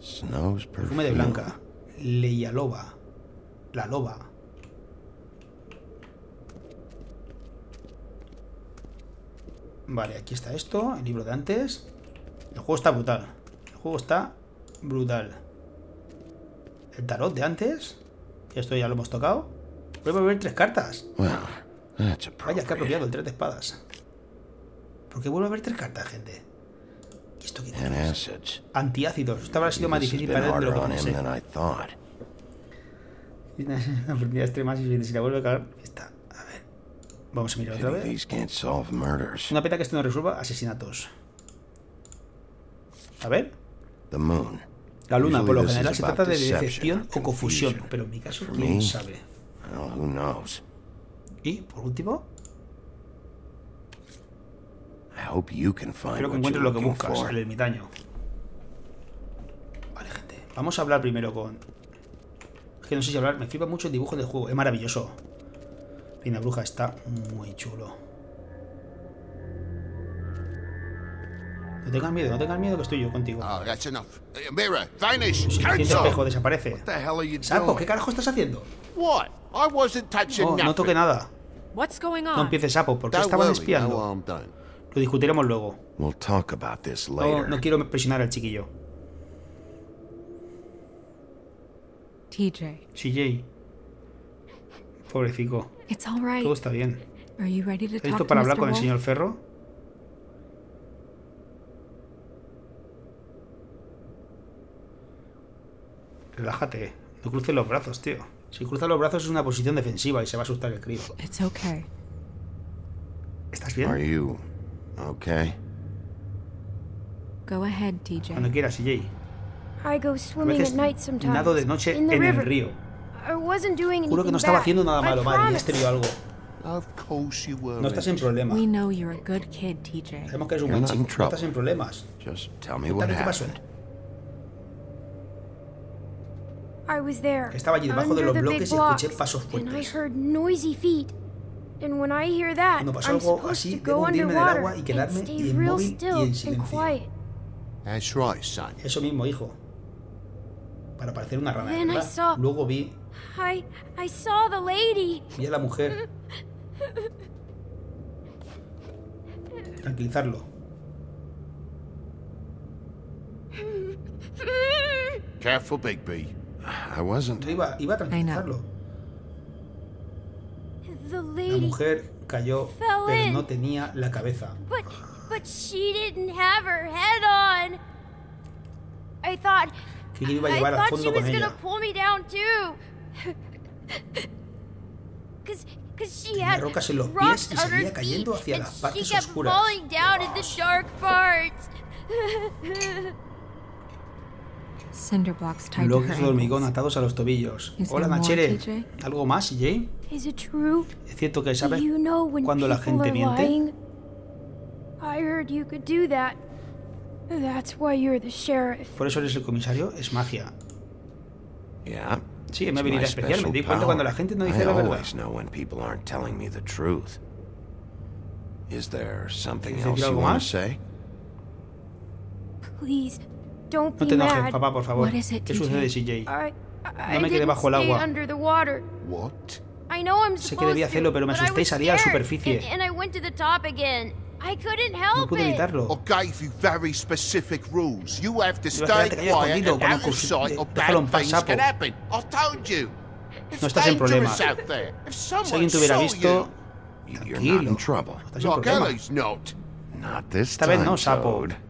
Snow's Perfume de. Blanca. Leia Loba. La loba. Vale, aquí está esto, el libro de antes. El juego está brutal. El juego está brutal. El tarot de antes. Esto ya lo hemos tocado. Vuelve a ver tres cartas. That's Vaya, que apropiado el tres de espadas. ¿Por qué vuelve a ver tres cartas, gente? ¿Y esto qué es? Antiácidos. Esto habrá sido más difícil para él de lo que pensé. Una oportunidad extrema si si la vuelve a cagar. Está. A ver. Vamos a mirar otra vez. Una pena que esto no resuelva asesinatos. A ver. La luna, por lo general, se trata de decepción o confusión. Pero en mi caso, quién sabe. Y, por último, I hope you can find creo que encuentres lo que buscas, for. el ermitaño. Vale, gente. Vamos a hablar primero con. Es que no sé si hablar. Me flipa mucho el dibujo del juego. Es maravilloso. Reina Bruja está muy chulo. No tengas miedo, no tengas miedo que estoy yo contigo. Oh, that's enough. Uh, Mira, vanish. Suficiente espejo, Cancel. desaparece. Sapo? ¿qué carajo estás haciendo? What? I wasn't touching nothing. no toque nada. What's going on? No empieces, Sapo, porque estaban espiando. Lo discutiremos luego. We'll talk about this No, later. no quiero presionar al chiquillo. TJ, CJ. Pobrecico. it's all right. Todo está bien. Are you ready to ¿Estás listo to para Mr. hablar con el señor Ferro? Relájate. No cruces los brazos, tío. Si cruzas los brazos es una posición defensiva y se va a asustar el crío. It's okay. ¿Estás Are bien? you okay? Go ahead, TJ. Cuando quieras, CJ. I go swimming at night sometimes. nado de noche en el río. I wasn't doing Juro que anything no estaba haciendo nada I malo, madre. Ya promise. tenido algo. Of course you were. No estás en problema. We know you're a good kid, TJ. Sabemos que eres un buen chico. No estás en problemas. Just tell me what qué pasó. happened. I was there. Estaba allí debajo de under los the big bloques y blocks, escuché pasos And I fuertes. heard noisy feet. And when I hear that, Cuando pasó I'm algo así, debo hundirme en el underwater agua y quedarme inmóvil y en silencio. That's right, son. Eso mismo, hijo. Para parecer una rana, Then I ¿verdad? saw- Luego vi, I I saw the lady. vi a la mujer. Tranquilizarlo. Careful, Bigby. I wasn't. Iba, iba a tranquilizarlo. The La mujer cayó, pero no tenía la cabeza. But but she didn't have her head on. I thought Creí que me iba a llevar she fondo was con ella. pull me down too. Cause, cause she Tenía rocas en los pies y seguía cayendo hacia las partes oscuras. falling down in the dark parts. Cinder blocks tied to her Bloques de hormigón ankles. atados a los tobillos. Is Hola Nachere. ¿Algo más, CJ? Is it true? Es cierto que sabes cuando la gente miente. lying? I heard you could do that. That's why you're the sheriff. Por eso eres el comisario. Es magia. Sí, es mi habilidad especial. Me di cuenta cuando la gente no I dice la verdad. always know when people aren't telling me the truth. Is there something ¿Quieres else decir you algo want más? to say? Please, No be te enojes, mad. papá, por favor. What is it, ¿Qué sucede, CJ? No me quedé didn't bajo el stay agua. under the water. What? I know I'm Sé que debía supposed hacerlo, to, pero me but I asusté y was salí a la scared, superficie. And, and I went to the top again. I couldn't No help pude it. evitarlo. I gave you very specific rules. You have to Ibas a stay quedarte callado quiet escondido, and como out of cos- sight de- or déjalo en bad paz, things sapo. can happen. I told you. It's No estás en dangerous problema. out there. If Si someone alguien te hubiera saw visto, tranquilo. in trouble. No estás en Like problema. Ellie's not. Not this Esta vez time, no, sapo. Toad. So you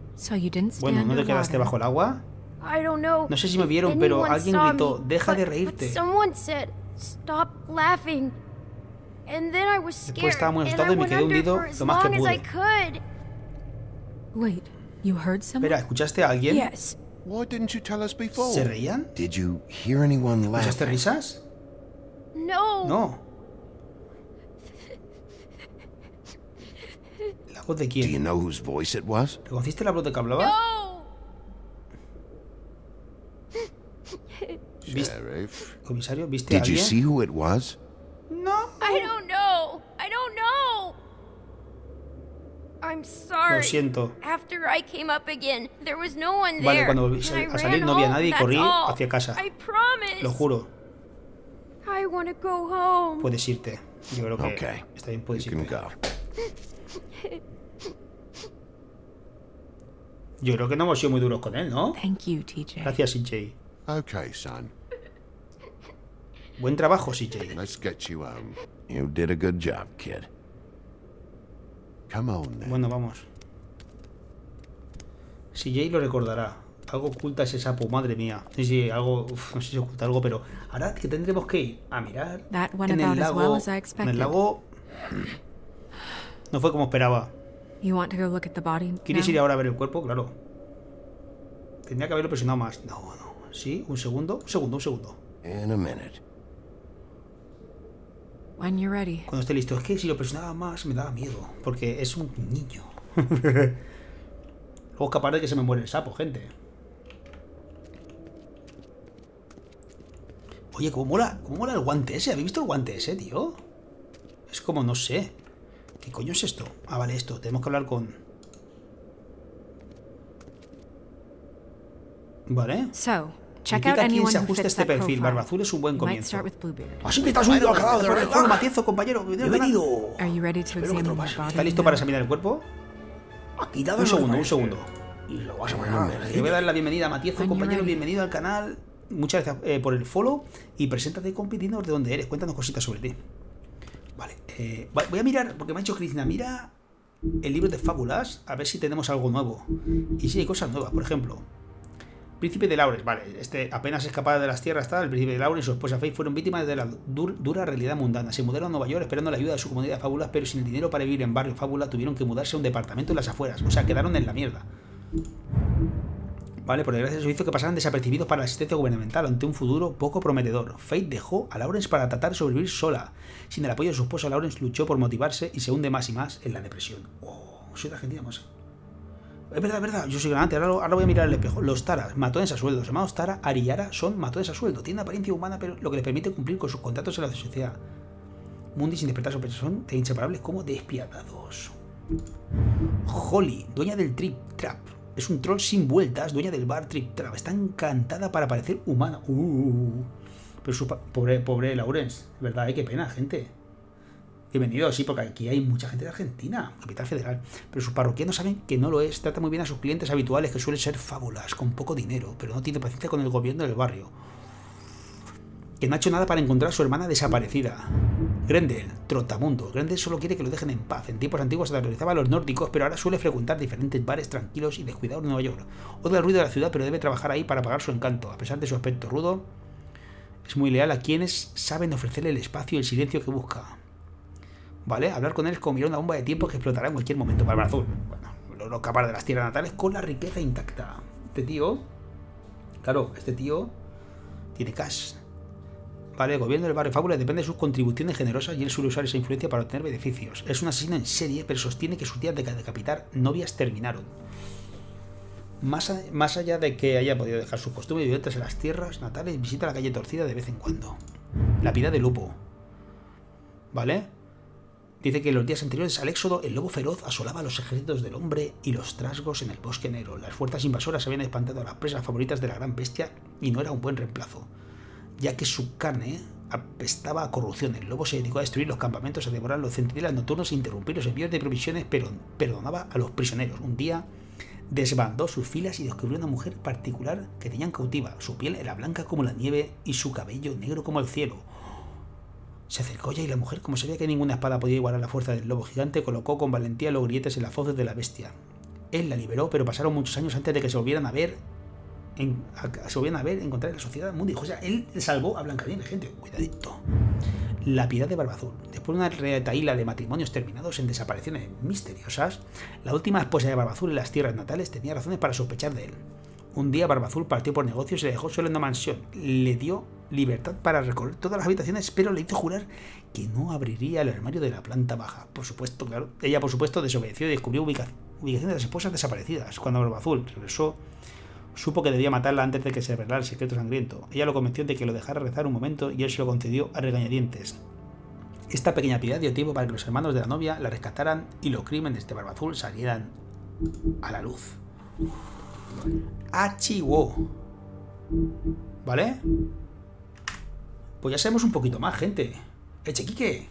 didn't stay Bueno, ¿no te quedaste bajo el agua? I don't know. No sé si me vieron, pero alguien gritó, "Deja de reírte". But someone said, "Stop laughing." And then I was Después estaba muy asustado I y me quedé hundido lo más que pude. could. Wait, you heard someone? Espera, ¿escuchaste a alguien? Yes. Why didn't you tell us before? ¿Se reían? Did you hear anyone ¿Escuchaste risas? No. No. ¿La voz de Do you quién? know whose voice it was? ¿Reconociste la voz de que hablaba? No. ¿Viste, Sheriff. comisario? ¿Viste a Did you alguien? see who it was? No. I don't know. I don't know. I'm sorry. Lo siento. After I came up again, there was no one Vale, there. cuando volví a salir no había nadie y corrí hacia casa. I promise. Lo juro. I want to go home. Puedes irte. Yo creo que Okay. está bien, puedes You can irte. go. Yo creo que no hemos sido muy duros con él, ¿no? Thank you, TJ. Gracias, CJ. Okay, son. Buen trabajo, CJ. Let's get you home. You did a good job, kid. Come on then. Bueno, vamos. CJ lo recordará. Algo oculta ese sapo, madre mía. Sí, sí, algo. uf, no sé si oculta algo, pero ahora que tendremos que ir a mirar. That went en el about as lago. well as I en el lago. No fue como esperaba. You want to go look at the body? ¿Quieres ir ahora a ver el cuerpo? Claro. Tendría que haberlo presionado más. No, no. Sí, un segundo. Un segundo, un segundo. In a minute. When you're ready. Cuando esté listo. Es que si lo presionaba más me daba miedo. Porque es un niño. Luego es capaz de que se me muere el sapo, gente. Oye, ¿cómo mola, ¿cómo mola el guante ese? ¿Habéis visto el guante ese, tío? Es como, no sé. ¿Qué coño es esto? Ah, vale, esto. Tenemos que hablar con... Vale. So, check out anyone se who ajusta a fits este perfil. profile. Barba Azul es un buen comienzo. start with Bluebeard. Así que estás subido al canal de Fuego Matiezo, compañero. Bienvenido. Te? ¿Está listo para examinar el cuerpo? Un segundo, un segundo. Y lo vas a pagar. minute. Le voy a dar la bienvenida a Matiezo, compañero. Bienvenido al canal. Muchas gracias eh, por el follow. Y preséntate, compi, dinos de dónde eres. Cuéntanos cositas sobre ti. Eh, voy a mirar, porque me ha dicho Cristina, mira el libro de fábulas, a ver si tenemos algo nuevo. Y si hay cosas nuevas, por ejemplo. Príncipe de Laurens, vale, este apenas escapado de las tierras, está el príncipe de Laurens y su esposa Faye fueron víctimas de la dur- dura realidad mundana. Se mudaron a Nueva York esperando la ayuda de su comunidad de fábulas, pero sin el dinero para vivir en barrio fábula tuvieron que mudarse a un departamento en las afueras. O sea, quedaron en la mierda. Vale, por desgracia hizo que pasaran desapercibidos para la asistencia gubernamental ante un futuro poco prometedor. Fate dejó a Lawrence para tratar de sobrevivir sola. Sin el apoyo de su esposa, Lawrence luchó por motivarse y se hunde más y más en la depresión. Oh, soy de Argentina, más. Es verdad, es verdad, yo soy grande, ahora, lo- ahora voy a mirar el espejo. Los Taras, matones a sueldo. Los llamados Tara Ariyara son matones a sueldo. Tienen apariencia humana, pero lo que les permite cumplir con sus contratos en la sociedad. Mundi sin despertar su son de inseparables como despiadados. Holly, dueña del Trip Trap. Es un troll sin vueltas, dueña del bar Trip Trap. Está encantada para parecer humana. Uh, pero su pobre, pobre Laurence, de verdad, eh, qué pena, gente. Bienvenido, sí, porque aquí hay mucha gente de Argentina, capital federal. Pero sus parroquianos saben que no lo es. Trata muy bien a sus clientes habituales, que suelen ser fábulas, con poco dinero, pero no tiene paciencia con el gobierno del barrio. Que no ha hecho nada para encontrar a su hermana desaparecida. Grendel, trotamundo. Grendel solo quiere que lo dejen en paz. En tiempos antiguos se aterrorizaba a los nórdicos, pero ahora suele frecuentar diferentes bares tranquilos y descuidados de Nueva York. Odia el ruido de la ciudad, pero debe trabajar ahí para pagar su encanto. A pesar de su aspecto rudo, es muy leal a quienes saben ofrecerle el espacio y el silencio que busca. ¿Vale? Hablar con él es como mirar una bomba de tiempo que explotará en cualquier momento. Barba azul. Bueno, logró escapar de las tierras natales con la riqueza intacta. Este tío. Claro, este tío tiene cash. Vale, el gobierno del barrio Fábula depende de sus contribuciones generosas y él suele usar esa influencia para obtener beneficios. Es un asesino en serie, pero sostiene que sus días de decapitar novias terminaron. Más, más allá de que haya podido dejar sus costumbres violentas en las tierras natales, visita la calle torcida de vez en cuando. La piedad de Lupo. ¿Vale? Dice que en los días anteriores al éxodo, el lobo feroz asolaba a los ejércitos del hombre y los trasgos en el bosque negro. Las fuerzas invasoras habían espantado a las presas favoritas de la gran bestia y no era un buen reemplazo, ya que su carne apestaba a corrupción. El lobo se dedicó a destruir los campamentos, a devorar los centinelas nocturnos e interrumpir los envíos de provisiones, pero perdonaba a los prisioneros. Un día desbandó sus filas y descubrió una mujer particular que tenían cautiva. Su piel era blanca como la nieve y su cabello negro como el cielo. Se acercó ya y la mujer, como sabía que ninguna espada podía igualar la fuerza del lobo gigante, colocó con valentía los grilletes en las fauces de la bestia. Él la liberó, pero pasaron muchos años antes de que se volvieran a ver. Se volvieran a ver, encontrar en la sociedad mundial. O sea, él salvó a Blancanieves, gente. Cuidadito. La piedad de Barba Azul. Después de una retaíla de matrimonios terminados en desapariciones misteriosas, la última esposa de Barba Azul en las tierras natales tenía razones para sospechar de él. Un día Barba Azul partió por negocios y le dejó solo en una mansión. Le dio libertad para recorrer todas las habitaciones, pero le hizo jurar que no abriría el armario de la planta baja. Por supuesto, claro. Ella, por supuesto, desobedeció y descubrió ubica- ubicación de las esposas desaparecidas. Cuando Barba Azul regresó, supo que debía matarla antes de que se revelara el secreto sangriento. Ella lo convenció de que lo dejara rezar un momento y él se lo concedió a regañadientes. Esta pequeña piedad dio tiempo para que los hermanos de la novia la rescataran y los crímenes de Barba Azul salieran a la luz. Achiwo. ¿Vale? Pues ya sabemos un poquito más, gente. Eche, Quique.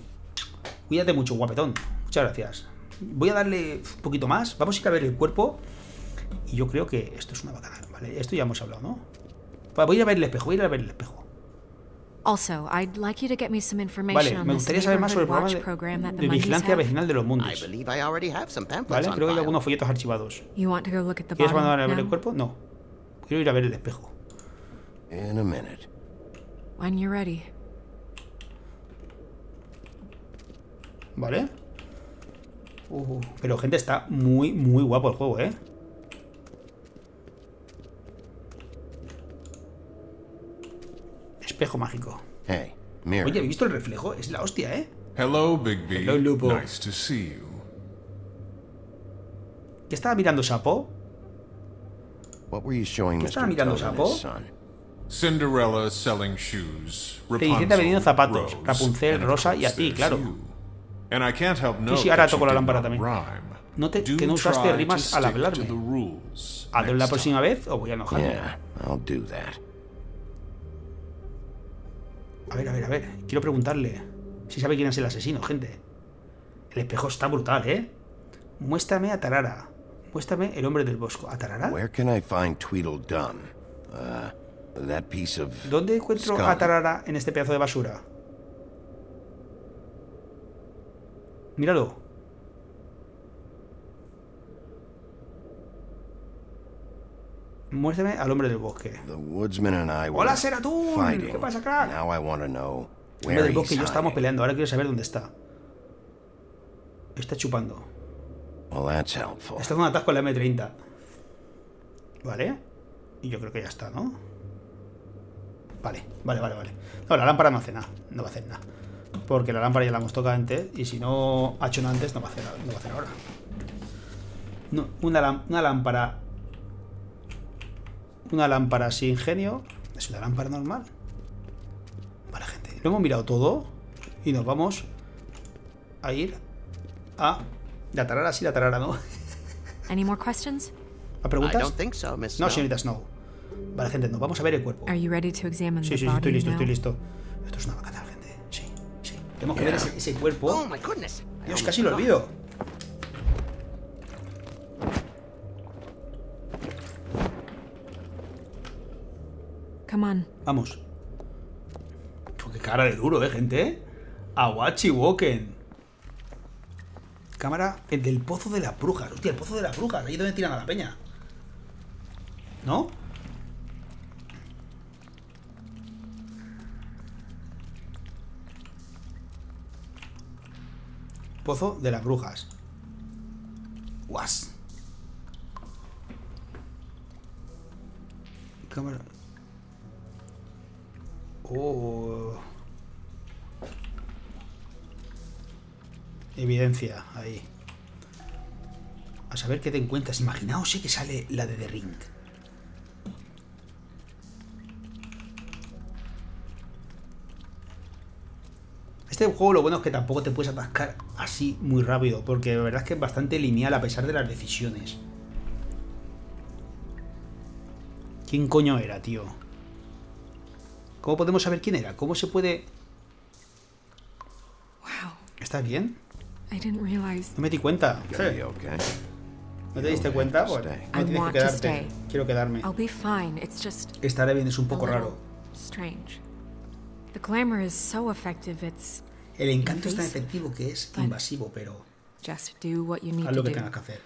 Cuídate mucho, guapetón. Muchas gracias. Voy a darle un poquito más. Vamos a ir a ver el cuerpo. Y yo creo que esto es una bacana, ¿vale? Esto ya hemos hablado, ¿no? Voy a ir a ver el espejo, voy a ir a ver el espejo. Also, I'd like you to get me some information Vale, on me this gustaría saber más sobre el programa de, vigilancia vecinal de los I mundos. believe I already have some pamphlets ¿Vale? Creo que hay algunos folletos archivados. You want to go look at the ¿Quieres mandar a ver el cuerpo? No. Quiero ir a ver el espejo. In a minute. When you're ready. ¿Vale? Uh, pero gente, está muy, muy guapo el juego, ¿eh? Espejo mágico. Hey, mirror. Oye, ¿habéis visto el reflejo? Es la hostia, ¿eh? Hello, Bigby. Hello, Lupo. Nice to see you. ¿Qué estaba mirando Sapo? What were you showing ¿Qué estaba mirando, Sapo? Venderella selling shoes. Cenicienta vendiendo zapatos, Rapunzel, Rosa y a ti, claro. you. And I can't help Sí, ahora toco la lámpara también. rhyme. No te- que no usaste rimas al hablarme. the rules ¿Hazlo la próxima vez o voy a enojarme? Yeah, I'll do that. A ver, a ver, a ver. Quiero preguntarle si sabe quién es el asesino, gente. El espejo está brutal, ¿eh? Muéstrame a Tarara. Muéstrame el hombre del bosco. ¿A Tarara? Where can I find Tweedledum? Uh, that piece of ¿Dónde encuentro a Tarara en este pedazo de basura? Míralo. Muéstrame al hombre del bosque. Hola, fighting. ¿Qué pasa, crack? Now I want to know El hombre del bosque y yo estamos hiding. peleando. Ahora quiero saber dónde está. Está chupando. Está un atasco en la M30. ¿Vale? Y yo creo que ya está, ¿no? Vale, vale, vale, vale. No, la lámpara no hace nada. No va a hacer nada. Porque la lámpara ya la hemos tocado antes. Y si no ha hecho nada antes, no va a hacer, no va a hacer ahora. No, una lámpara. Una lámpara sin genio. Es una lámpara normal. Vale, gente. Lo hemos mirado todo. Y nos vamos a ir a. La tarara sí, la tarara no. Any more questions? ¿A I preguntas? don't think so, Miss No, señorita Snow. Vale, gente, nos vamos a ver el cuerpo. Are you ready to examine Sí, sí, sí, estoy listo, estoy listo. Esto es una bacana, gente. Sí, sí. Tenemos que ver ese, ese cuerpo. Oh my goodness! I Dios, casi lo olvido. Vamos. Qué cara de duro, eh, gente. Awachi Woken. Cámara el del pozo de las brujas. Hostia, el pozo de las brujas. Ahí donde tiran a la peña. ¿No? Pozo de las brujas. Guas. Cámara. Oh. Evidencia, ahí. A saber qué te encuentras. Imaginaos eh, que sale la de The Ring. Este juego lo bueno es que tampoco te puedes atascar así muy rápido, porque la verdad es que es bastante lineal a pesar de las decisiones. ¿Quién coño era, tío? ¿Cómo podemos saber quién era? ¿Cómo se puede...? Wow, ¿Estás bien? I didn't realize. No me di cuenta. Okay. ¿No te diste cuenta? Bueno, no tienes que quedarte. Quiero quedarme. Estaré bien, es un poco raro. El encanto es tan efectivo que es invasivo, pero haz lo que tengas que hacer.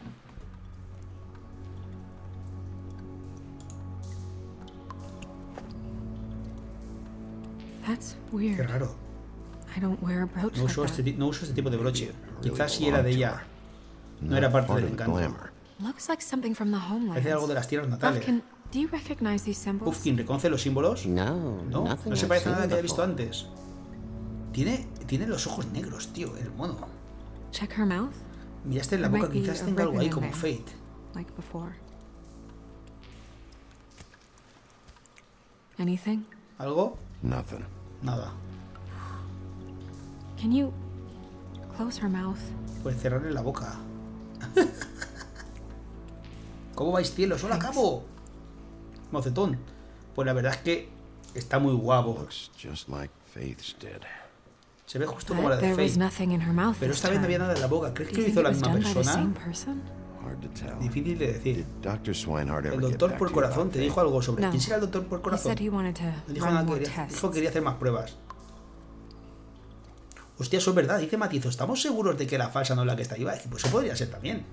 That's Qué weird. raro. I don't wear a brooch No like uso, este, that. ti- no uso este tipo de broche. Quizás si era de ella. No era parte part del encanto. glamour. Looks like something from the homeland. Parece algo de las tierras natales. Do you recognize these symbols? Puffkin, ¿reconoce los símbolos? No, No, no se parece a nada que haya visto antes. Tiene, tiene los ojos negros, tío, el mono. Check her mouth, Miraste en la boca, quizás tenga algo ahí como Fate. like before. Anything? ¿Algo? Nothing. Nada. Can you close her mouth? Pues cerrarle la boca. ¿Cómo vais, cielos? ¡Hola, cabo! Mocetón. Pues la verdad es que está muy guapo. Looks just like Faith's did. Se ve justo como la de there was Fate. nothing in her mouth Pero esta vez no había nada en la boca. ¿Crees que lo hizo la misma persona? Difícil de decir. El doctor por corazón te dijo algo sobre. No. ¿Quién será el doctor por He corazón? said he wanted to No dijo nada quería, dijo que quería hacer más pruebas. Hostia, eso es verdad, dice Matizo. ¿Estamos seguros de que la falsa no es la que está ahí? Va, Pues eso podría ser también.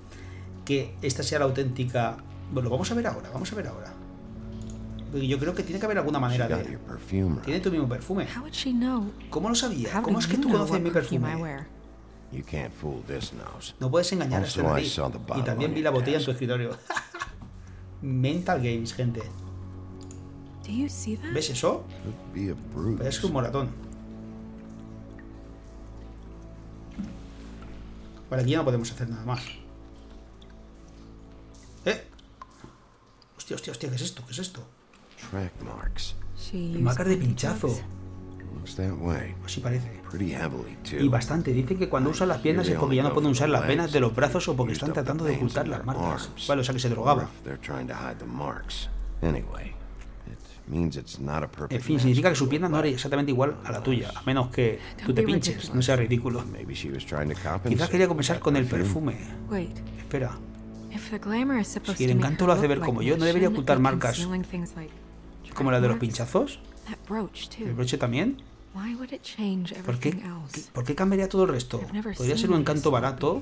Que esta sea la auténtica. Bueno, lo vamos a ver ahora, vamos a ver ahora. Yo creo que tiene que haber alguna manera de. Tiene tu mismo perfume. ¿Cómo lo sabía? ¿Cómo do es que tú conoces mi perfume? You can't fool this nose. No puedes engañar a Also, este I nariz. saw the Y bottle también vi la botella en tu escritorio. Mental Games, gente. Do you see that? ¿Ves eso? Es un moratón. Vale, aquí ya no podemos hacer nada más. ¿Eh? Hostia, hostia, hostia, ¿qué es esto? ¿Qué es esto? Marcas de pinchazo. Así parece. Y bastante. Dice que cuando usan las piernas es porque ya no pueden usar las venas de los brazos o porque están tratando de ocultar las marcas. Vale, o sea que se drogaba. En fin, significa que su pierna no era exactamente igual a la tuya, a menos que tú te pinches, no sea ridículo. Quizás quería that con el perfume. Espera, if the glamour is supposed Si el encanto lo hace ver como yo, ¿no debería ocultar marcas como la de los pinchazos. That brooch too. ¿El broche también? Why would it change ¿Por qué, everything else? ¿Por qué cambiaría todo el resto? Podría ser un encanto barato.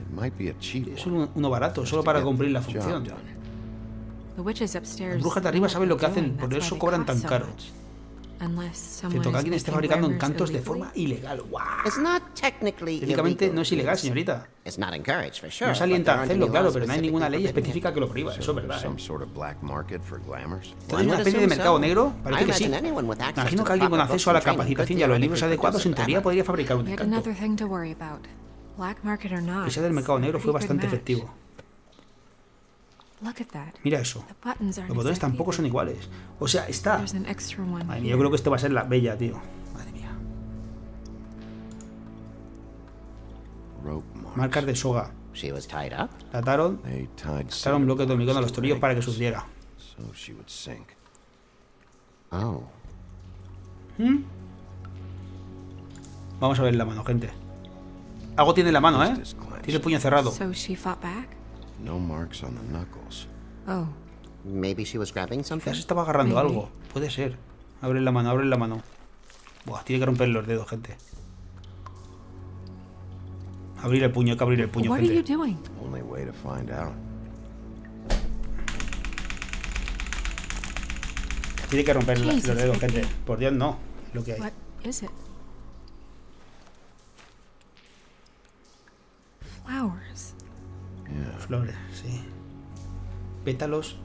It might be a cheap Es one. un- uno barato, solo para cumplir la función. Las brujas de arriba saben lo que hacen, por eso cobran tan caro. Esté making fabricando encantos de forma ilegal. ¡Guau! It's not technically Técnicamente no es ilegal, it's- señorita. It's not encouraged, for sure. No se alienta a hacerlo, claro, pero no hay ninguna ley específica que lo prohíba. So Eso es verdad. ¿eh? sort of black market for glamours. ¿Esto es One una especie de mercado negro? Parece que sí. Imagino que alguien con acceso a la capacitación y a los libros adecuados en teoría podría fabricar un encanto. another thing to worry about. Black market or not. Ese del mercado negro fue bastante efectivo. Look at that. Mira eso. Los botones tampoco son iguales. O sea, está. Madre mía, yo creo que este va a ser la bella, tío. Madre mía. Marcas de soga. She was tied up. La ataron, They tied ataron bloques de hormigón a los to torillos para que sufriera. So she would sink. Oh. Vamos a ver la mano, gente. Algo tiene en la mano, ¿eh? Tiene el puño cerrado. No marks on the knuckles. Oh, Maybe she was grabbing something. Quizás estaba agarrando Maybe. algo. Puede ser. Abre la mano, abre la mano. Buah, tiene que romper los dedos, gente. Abrir el puño, hay que abrir el puño, what are you gente. doing? Only way to find out. Tiene que romper la- Jesus, los dedos, gente. Por Dios, no. es Lo que hay. What is it? Flowers. Flores, sí. Pétalos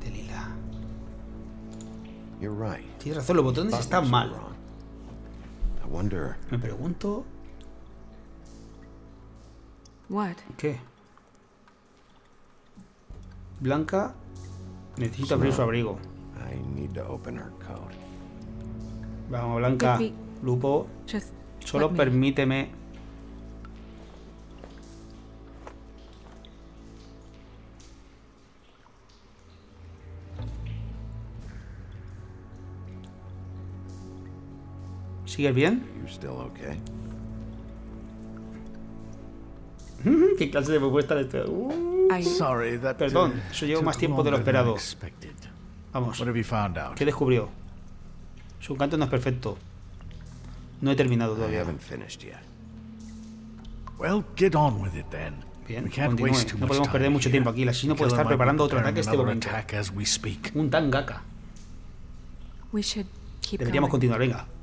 de lila. You're right. Tienes razón, los botones están mal. I wonder. Me pregunto. What? ¿Qué? Blanca necesita abrir su abrigo. I need to open her coat. Vamos, Blanca. Lupo, solo permíteme. ¿Sigues bien? You still okay? ¿Qué clase de propuesta le estoy- Uh. Perdón, eso took más tiempo de lo esperado. Vamos? ¿qué descubrió? Su canto no es perfecto. No he terminado todavía. haven't finished yet. Well, get on with it then. Bien, continúe. No podemos perder mucho tiempo aquí. El asesino The puede estar preparando otro ataque este momento. Un tangaka. we should keep Deberíamos going. continuar, venga.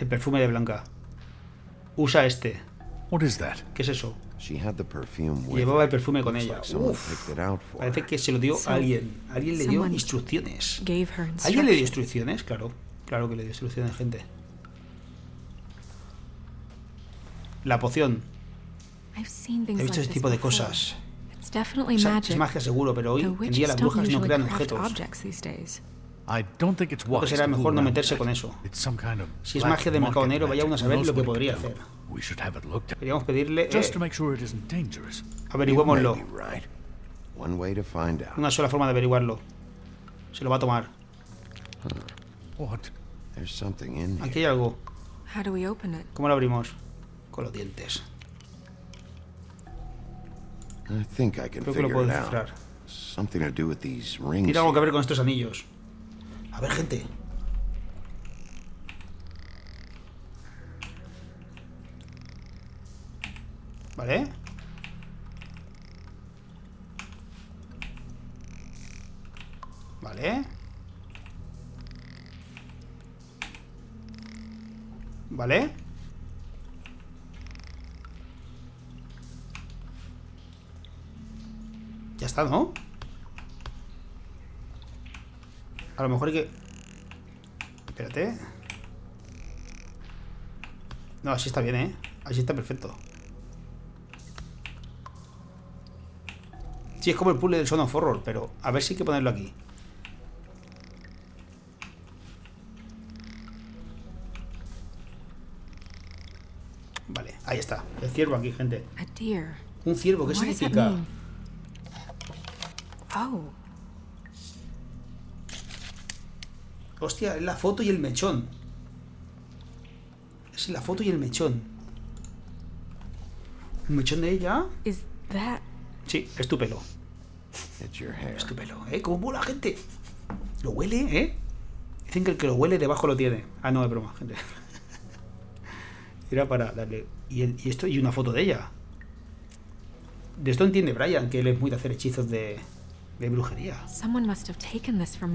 El perfume de Blanca. Usa este. What is that? ¿Qué es eso? She had the perfume with Llevaba el perfume con ella. Uf. Parece que se lo dio a alguien. Alguien le dio instrucciones. ¿Alguien le dio instrucciones? Claro. Claro que le dio instrucciones, gente. La poción. He visto this tipo de cosas. O sea, es magia seguro, pero hoy en día las brujas no crean objetos. Objects these days. I don't think it's Creo que será to mejor no meterse with con that. eso. It's some kind of Si es magia de mercado negro, vaya uno a magic. saber lo que podría hacer. do. We should have it looked at. Deberíamos pedirle. Just eh, to make sure it isn't dangerous. averigüémoslo. You may be right. One way to find out. Una sola forma de averiguarlo. Se lo va a tomar. What? There's something in here. Aquí hay algo. How do we open it? ¿Cómo lo abrimos? Con los dientes. I think I can Creo que lo figure puedo it descifrar. out. Something to do with these rings. Tiene algo que ver con estos anillos. A ver, gente. ¿Vale? Vale. Vale. Ya está, ¿no? A lo mejor hay que... Espérate. No, así está bien, ¿eh? Así está perfecto. Sí, es como el puzzle del Son of Horror, pero a ver si hay que ponerlo aquí. Vale, ahí está. El ciervo aquí, gente. Un ciervo, ¿qué significa? Oh, Hostia, es la foto y el mechón. Es la foto y el mechón. ¿Un mechón de ella? is that Sí, es tu pelo. It's your hair. Es tu pelo, ¿eh? ¿Cómo mola, gente? ¿Lo huele, eh? Dicen que el que lo huele debajo lo tiene. Ah, no, es broma, gente. Era para darle... Y, el- y esto y una foto de ella. De esto entiende Brian, que él es muy de hacer hechizos de, de brujería.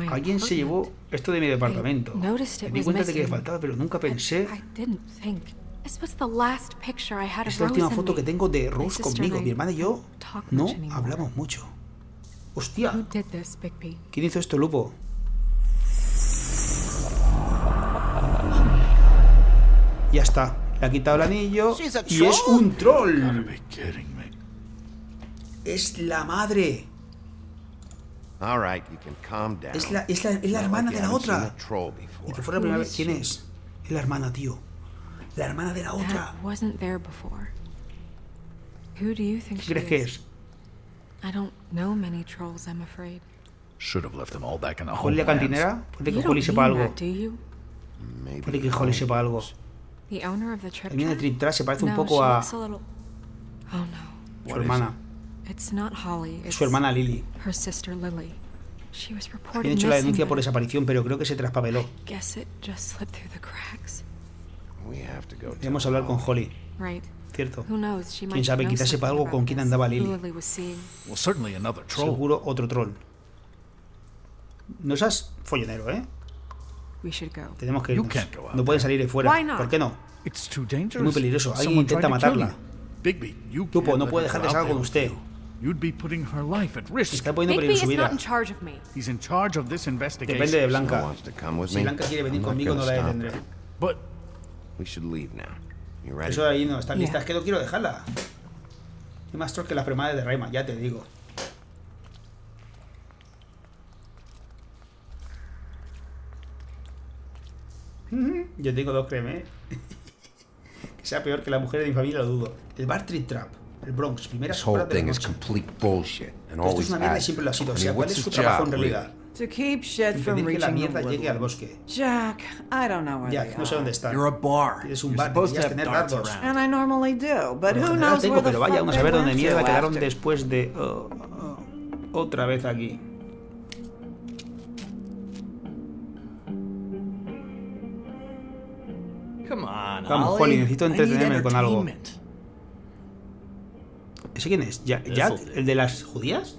Alguien se llevó esto de mi departamento. Me di cuenta de que faltaba, pero nunca pensé... Es la última foto que tengo de Rose conmigo. Mi hermana y yo no hablamos mucho. Hostia? ¿quién hizo esto, Lupo? Ya está. Le ha quitado el anillo y es un troll. Es la madre. All right, you can calm down. Es la, es la, es la hermana de la otra. a troll Y before. que fuera la primera Who vez. ¿Quién es? Es la hermana, tío. La hermana de la otra. That wasn't there before. Who do you think ¿Qué she crees que is? es? I don't know many trolls, I'm afraid. Should have left them all back in the ¿Holly la cantinera? Puede que Holly don't sepa algo. that, do you? Maybe Puede que Holly sepa algo. The owner of the trip El niño de Trap? Trip Trap se parece un poco she a looks a little... Oh no. su hermana. It's not Holly. It's Su hermana Lily. her sister Lily. She was Habían hecho la denuncia por but desaparición, pero creo que se traspapeló. guess it just slipped through the cracks. We have to go Debemos hablar con Holly. Right. Cierto. Quién sabe, quizás sepa algo con quién andaba Lily. Seguro otro troll. No seas follonero, ¿eh? We should go. Tenemos que irnos. No pueden salir de fuera. ¿Por qué no? It's too Es muy peligroso. Alguien intenta matarla. Lupo, no puede dejar que salga con usted. You. You'd be putting her life at risk. Está poniendo en peligro su vida. not in charge of me. He's in charge of this investigation. Depende de Blanca. Snow wants to come with Si Blanca quiere venir I'm not conmigo, no la detendré. her. But We should leave now. You ready? Eso ahí no está lista. Yeah. Es que no quiero dejarla. Es más troll que las premadas de Rayman, ya te digo. Yo tengo dos, créeme. ¿eh? que sea peor que la mujer de mi familia, lo dudo. El Bar Street Trap. El Bronx. Primera This whole thing is complete bullshit, and Esto es always una mierda y siempre lo ha sido. O sea, ¿cuál what's es su his trabajo en job, realidad? To keep shit from que la reaching the mierda llegue al bosque. Jack, I don't know where Jack, they no sé dónde está. you're a bar. Tienes un bar, deberías tener dardos. around. And I normally do, but who knows tengo, where the pero vaya, vamos a ver dónde mierda quedaron después de... oh, oh, otra vez aquí. Come on, Vamos. Holly, necesito entretenerme con algo. ¿Ese quién es? ¿Ya- This'll ¿Jack? ¿El de las judías?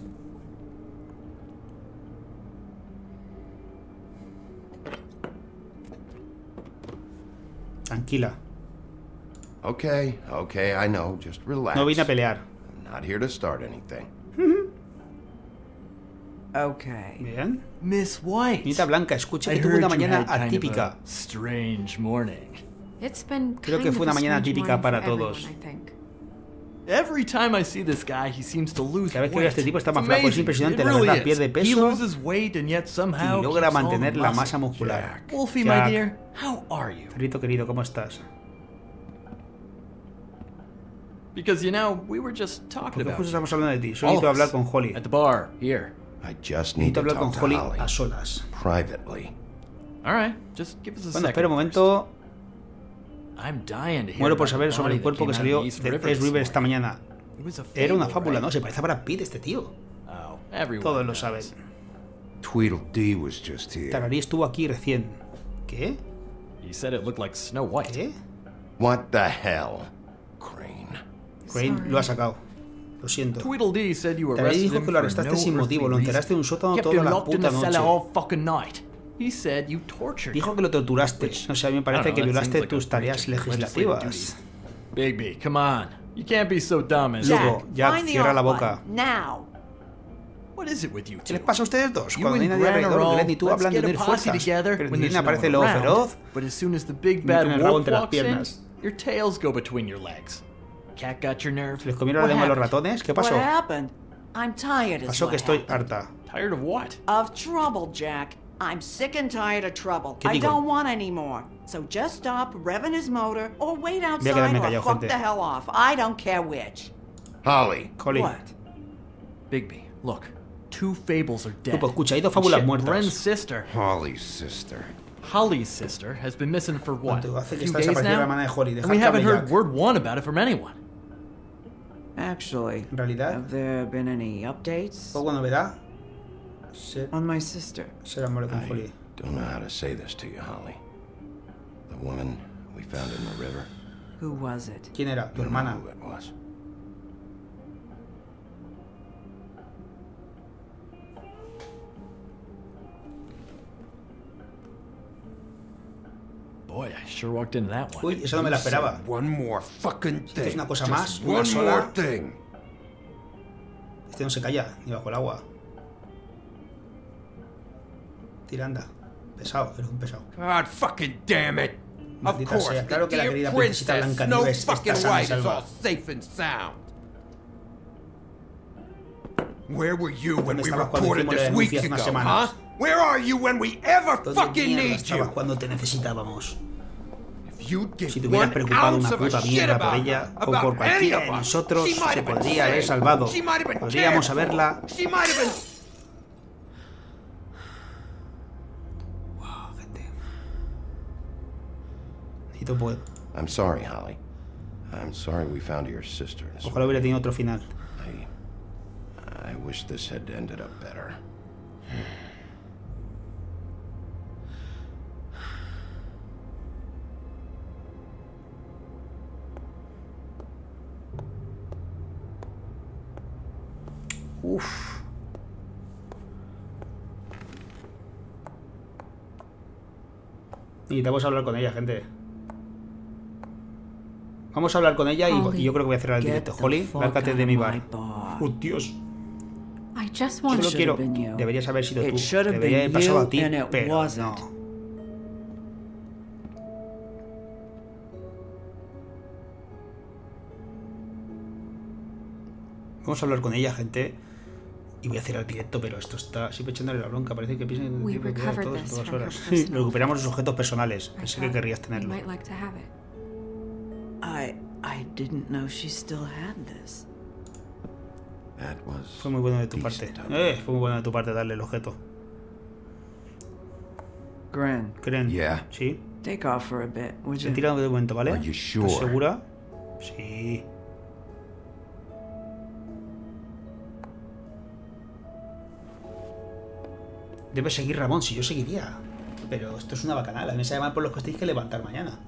Tranquila. Okay, okay, I know. Just relax. No vine a pelear. I'm not here to start anything. Okay. Bien. Miss White. Niñita Blanca, escuche I que tuvo heard una mañana atípica. strange morning. It's been Creo que fue una mañana strange típica morning para todos. Every time I see this guy, he seems to lose Cada vez que veo a weight. este tipo está más flaco, es amazing. impresionante, la verdad, pierde He peso loses weight and yet somehow y logra mantener la muscle. masa muscular. Wolfie, my dear, how are you? Perrito querido, ¿cómo estás? Because you know, we were just talking Porque justo estamos hablando de ti. Solo All necesito hablar us. con Holly. At the bar, here. I just need Necesito to hablar con talk to Holly a solas. privately. All right, just give us a Bueno, second. espera un momento. Muero por saber sobre el cuerpo que salió de this River esta mañana. Era una fábula? ¿no? Se parece a Brad Pitt este tío. Oh, Todos lo saben. Tweedledee was just here. Tararí estuvo aquí recién. ¿Qué? He said it looked like Snow White. ¿Qué? What the hell? Crane. Crane lo ha sacado. Lo siento. Arrested dijo que lo arrestaste sin motivo, lo earthly enterraste en un sótano toda la puta noche. All fucking night. He said you tortured Dijo que lo torturaste. No sé, a mí me parece que violaste tus tareas legislativas. Bigby, come on. You can't be so dumb as Luego, Jack, Find the cierra la boca. button, Now. What is it with you ¿Qué two? les pasa a ustedes dos? You Cuando no hay and nadie alrededor, Glenn y tú hablan de get a unir posse fuerzas. together Pero when ni no aparece one lobo feroz. But as soon as the big Meten bad el rabo wolf entre las walks in, piernas. your tails go between your legs. Cat got your nerve? ¿Se les comieron la What lengua a los happened? ratones? ¿Qué What pasó? happened? I'm tired as Pasó que estoy harta. Tired of what? Of trouble, Jack. I'm sick and tired of trouble. I digo? don't want any more. So just stop revving his motor or wait outside or callado, fuck gente. the hell off. I don't care which. Holly. Holly. What? Bigby, look. Two fables are dead. Lupo, escucha, hay dos fábulas Shit, muertas. Bren's sister, Holly's sister. Holly's sister, has been missing for what? ¿Cuánto hace A few days now? hermana de Holly? And we haven't heard word one about it from anyone. Actually, En realidad, have there been any updates poco novedad. Se, on my sister? enamoró con I Holly. don't know how to say this to you, Holly. The woman we found in the river. Who was it? ¿Quién era? Tu hermana. who it was. Boy, I sure walked into that one. Uy, eso no me la esperaba. One more fucking thing. una cosa más, una one sola. more thing. Este no se calla, ni bajo el agua. Tiranda. Pesado, eres un pesado. God fucking damn it! Of Maldita course, sea, claro que la querida princesita princess, no Blancanieves está sana y salva. all safe and sound. Where were you when ¿Dónde we estabas reported this hace ago, huh? Where are you when we ever ¿Dónde fucking need estabas you? cuando te necesitábamos? Si te hubieras preocupado una of puta mierda por ella o por cualquiera of de nosotros, se podría haber salvado. Podríamos haberla. éxito puedo. I'm sorry, Holly. I'm sorry we found your sister. Ojalá hubiera tenido otro final. I, I wish this had ended up better. Uf. Necesitamos hablar con ella, gente. Vamos a hablar con ella y, Holly, y yo creo que voy a cerrar el directo. Holly, lárgate de mi bar. Oh, Dios. I just want Solo quiero. Deberías haber sido tú. Debería haber pasado a ti, pero no. Vamos a hablar con ella, gente. Y voy a hacer el directo, pero esto está siempre echándole la bronca. Parece que piensan que tiene que todos en todas horas. Recuperamos los objetos personales. Pensé que querrías you tenerlo. I I didn't know she still had this. That was Fue muy bueno de tu parte. Eh, fue muy bueno de tu parte darle el objeto. Gren, ¿Creen? Yeah. ¿Sí? take off for a bit, would Se you? tira de momento, ¿vale? Are you sure? ¿Estás segura? Sí. Debe seguir Ramón, si yo seguiría. Pero esto es una bacanal. A mí mal por los que os tenéis que levantar mañana.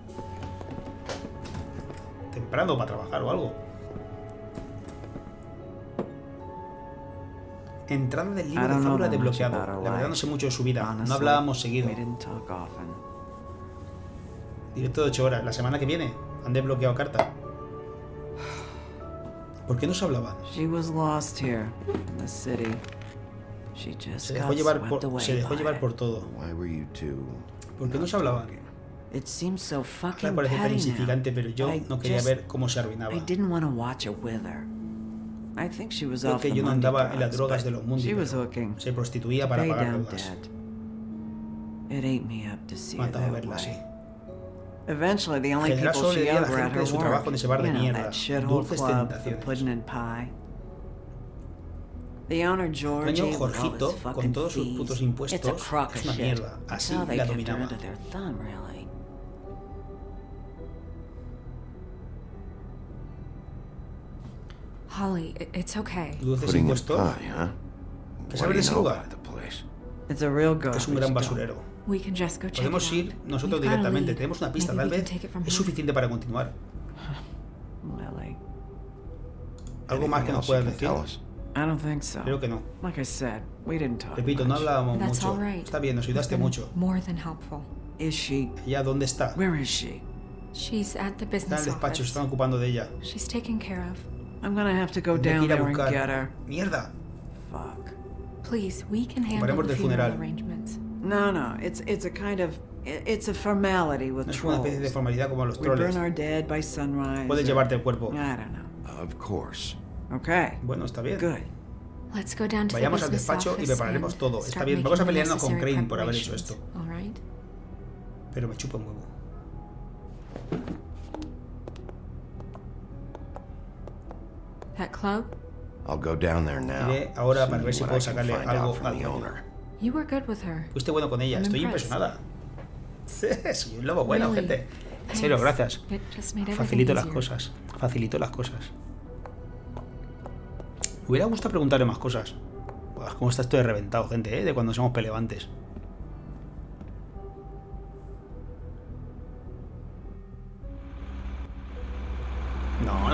Temprano para trabajar o algo. Entrada del libro de much desbloqueado. La verdad no sé mucho de su vida. No hablábamos seguido. Directo de 8 horas. La semana que viene han desbloqueado carta. ¿Por qué no se hablaban? She was lost here in the city. She just Se dejó llevar por, se dejó llevar por todo. ¿Por qué no se hablaban? It seems so parece tan petty insignificante, pero yo I no quería just- ver cómo se arruinaba. I didn't want to watch it with her. I think she was Creo off que yo no andaba en las drogas de los hooking. se prostituía para pagar deudas. It ate me up to see her Mataba that verla así. Eventually, the only En general, people she ever at her work, you know, that shithole club, the pudding and pie. The owner with all Jorgito, his con todos sus putos it's a impuestos, crock es una mierda. Así la dominaba. their thumb, really. Holly, it's okay. Putting in impuestos. pie, huh? ¿Qué do de ese lugar? It's a real Es un gran basurero. We can just go check Podemos ir nosotros directamente. Tenemos una pista, tal we can vez es suficiente para continuar. ¿Algo más que nos puedas decir? tell us? I don't think so. Creo que no. Like I said, we didn't talk Repito, no hablábamos That's mucho. Está bien, nos ayudaste mucho. More than helpful. Is she? ¿Ella dónde está? Where is she? She's at Está the en business el despacho, se office. están ocupando de ella. I'm gonna have to go down there and get her. ¡Mierda! Fuck. Please, we can handle the del funeral funeral. arrangements. No, no. It's it's a kind of it's a formality with No es una especie de trolls. formalidad como los We burn troles. our dead by sunrise. Puedes llevarte el cuerpo. I don't know. Of course. Okay. Bueno, está bien. Good. Let's go down to Vayamos the al despacho y office prepararemos and todo. Está start bien, vamos a pelearnos con necessary Crane por haber hecho esto. All right? Pero me chupa un huevo. That club? I'll go down there now. Iré ahora para ver si puedo sacarle find algo out from al the dueño. owner. You were good with her. Fuiste bueno con ella, I'm estoy impressed. impresionada. Soy un lobo bueno, Really? gente. En serio, gracias. Facilito las cosas. Facilito las cosas. Me hubiera gustado preguntarle más cosas. Buah, ¿Cómo está esto de reventado, gente? ¿eh? De cuando somos pelevantes.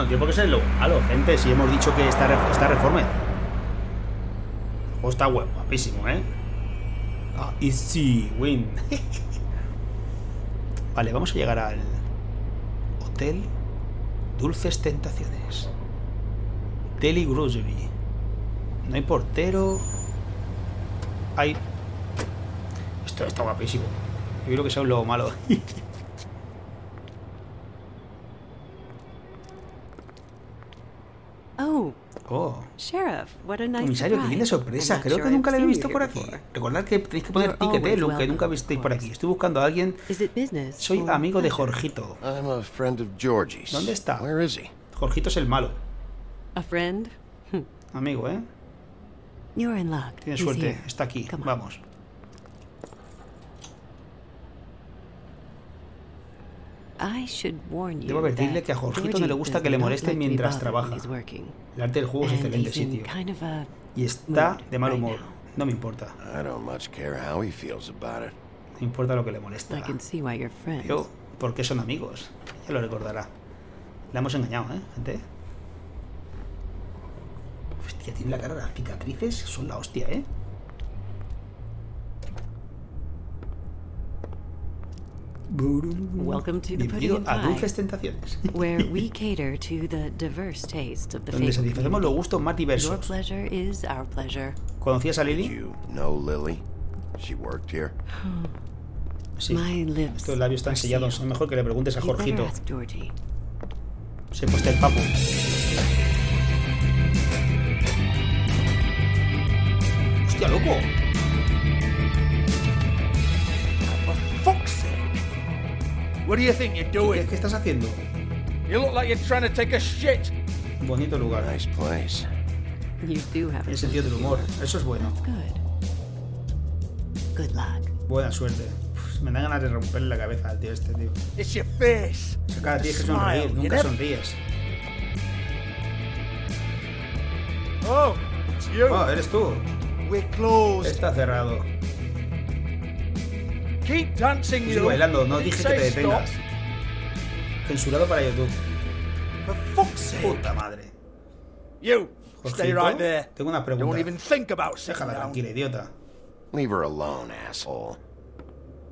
No, tiene por qué ser lo gente. Si hemos dicho que está, re- está reforme. El juego está guap- guapísimo, ¿eh? Ah, easy win. vale, vamos a llegar al Hotel Dulces Tentaciones. Deli Grocery. No hay portero. Hay. Esto está guapísimo. Yo creo que sea un lobo malo. Oh, oh. Sheriff, what a nice Comisario, qué linda sorpresa. Creo sure que nunca I've la he seen visto you por aquí. before. Recordad que tenéis que poner ticket, eh, que nunca visteis por aquí. Estoy buscando a alguien. Soy amigo de? Jorgito. ¿Dónde está? Jorgito es el malo. Amigo, ¿eh? You're in luck. Tiene He's suerte. Está aquí. Vamos. I should warn you Debo advertirle que a Jorgito no le gusta que le not moleste like to be mientras trabaja. El arte del juego es And excelente sitio. kind of a Y está de mal humor. No me importa. I don't much care how he feels about it. No importa lo que le molesta. I can see why you're friends. Yo, porque son amigos. Ya lo recordará. La hemos engañado, ¿eh, gente? Hostia, tiene la cara, las cicatrices son la hostia, ¿eh? Welcome to the Bienvenido a Dulces Tentaciones. where we cater to the diverse tastes of the Donde satisfacemos los gustos más Your diversos. pleasure is our pleasure. ¿Conocías a Lily? You know Lily? She worked here? Sí. My lips Estos labios están sellados. Es mejor que le preguntes a Jorgito. Se puesta el papo. ¡Hostia, loco! What do you think you're ¿Qué, doing? qué estás haciendo? You look like you're trying to take a shit. Bonito lugar. Nice place. You do have a El sentido del humor. Eso es bueno. good. Good luck. Buena suerte. Uf, me da ganas de romperle la cabeza al tío este, tío. It's your face. Esa cara tienes que Smile, sonreír. you Nunca sonríes. Oh, it's you. Oh, eres tú. We're closed. Está cerrado. Keep dancing, you. bailando. No dije que say te stop. detengas. Censurado para YouTube. For fuck's sake. Puta madre. You, stay Jorgito, right there. Tengo una Don't pregunta. even think about sitting Déjala tranquila, idiota. Leave her alone, asshole.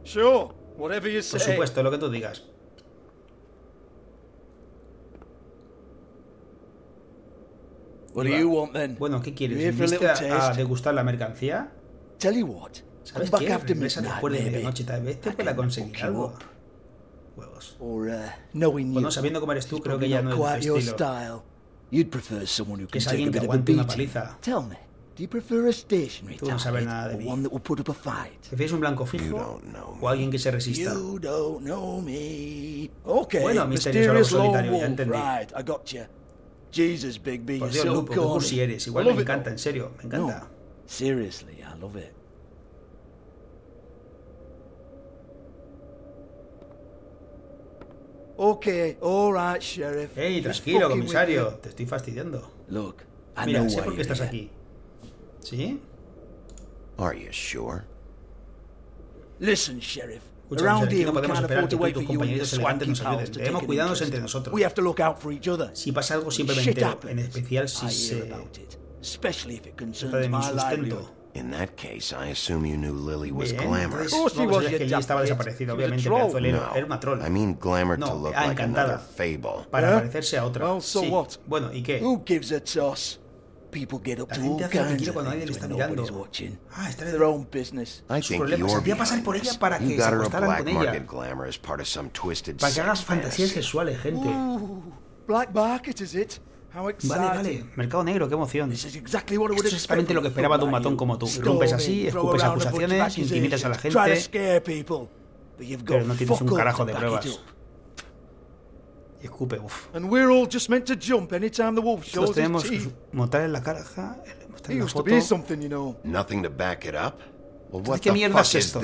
Sure, whatever you Por say. supuesto, lo que tú digas. What do you want then? Bueno, ¿qué quieres? ¿Viniste a, a degustar la mercancía? Tell you what. ¿Sabes qué? after Regresa después de medianoche. Tal vez te pueda conseguir algo. Huevos. Bueno, sabiendo cómo eres tú, creo que ya no es tu estilo. style. You'd prefer someone who Que es alguien que aguante una paliza. Tell me, do you prefer a stationary Tú no sabes nada de mí. one that will put up a fight? ¿Prefieres un blanco fijo o alguien que se resista? You don't know me. Okay, Bueno, misterioso solitario, ya entendí. right, I got you. Jesus, Big B, Por Dios, so Lupo, qué cursi eres. Igual me encanta, en serio, me encanta. No, seriously, I love it. Okay, all right, Sheriff. Ey, Just tranquilo, comisario. Te estoy fastidiando. Look, I Mira, know sé why por qué you're estás here. aquí. ¿Sí? Are you sure? Listen, Sheriff. Escucha, Around here, no we podemos esperar que to tú y tus compañeritos elegantes nos ayuden. Debemos cuidarnos entre nosotros. We have to look out for each other. Si pasa algo, siempre me entero. happens. En especial si se trata de concerns mi my sustento. In that case, I assume you knew Lily was Bien, glamorous. was, ver you que Lily estaba a obviamente. No, Era una troll. I mean glamour No, to look ah, like another fable. Para ¿Eh? parecerse a otra. Well, so Sí. what? Bueno, ¿y qué? Who gives a toss? People get up to all kinds of cuando nadie things le está mirando. nobody's watching. Ah, está their own business. I Sus think problemas. you're Hacía pasar por ella para que you se got her a acostaran black con ella. market glamour as part of some twisted Para que hagas fantasías sexuales, gente. Ooh, black market, is it? How Vale, vale. Mercado negro, qué emoción. This is exactly what I would Esto es exactamente lo que esperaba de un matón como tú. Rompes así, escupes acusaciones, intimidas a la gente, pero no tienes un carajo de pruebas. Y escupe, uff. Todos tenemos que montar en la caja, mostrar He en la foto. ¿qué mierda es esto?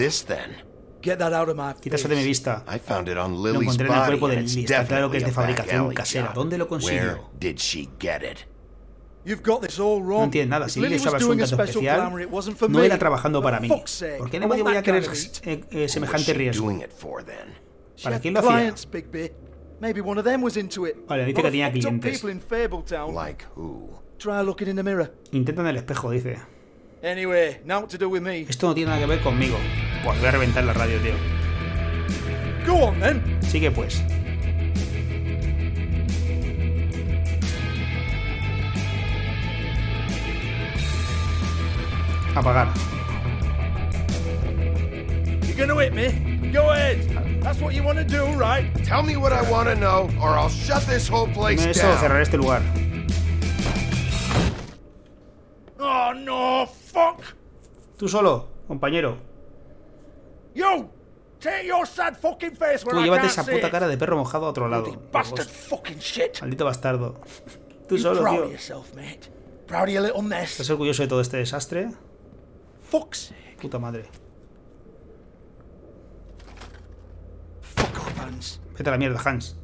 Quita eso de mi vista. Lo encontré en el cuerpo de Lily. Está claro que es de fabricación casera. ¿Dónde lo consiguió? No entiendes nada. Si Lily Lily was usaba su doing a tanto special especial, no era trabajando para mí. ¿Por qué me want voy a querer eh, eh, semejante riesgo? ¿Para quién lo hacía? clients, Big B. Maybe one of them was into it. Vale, dice que tenía clientes. people in Fabletown. Like who? Try looking in the mirror. Intenta en el espejo, dice. Anyway, now to do with me. Esto no tiene nada que ver conmigo. Pues voy a reventar la radio, tío. Go on then. Sigue pues. Apagar. You're gonna hit me? Go ahead. That's what you want to do, right? Tell me what I want to know, or I'll shut this whole place eso cerraré este lugar. Oh no, fuck! Tú solo, compañero. You! Take your sad fucking face where Tú I llévate can't esa puta cara de perro mojado a otro lado. Bastard fucking shit. Maldito bastardo. Tú solo, proud tío. of yourself, mate. Proud of your little mess. ¿Estás orgulloso de todo este desastre? Fuck's sake. Puta madre. Fuck off, Hans. Vete a la mierda, Hans.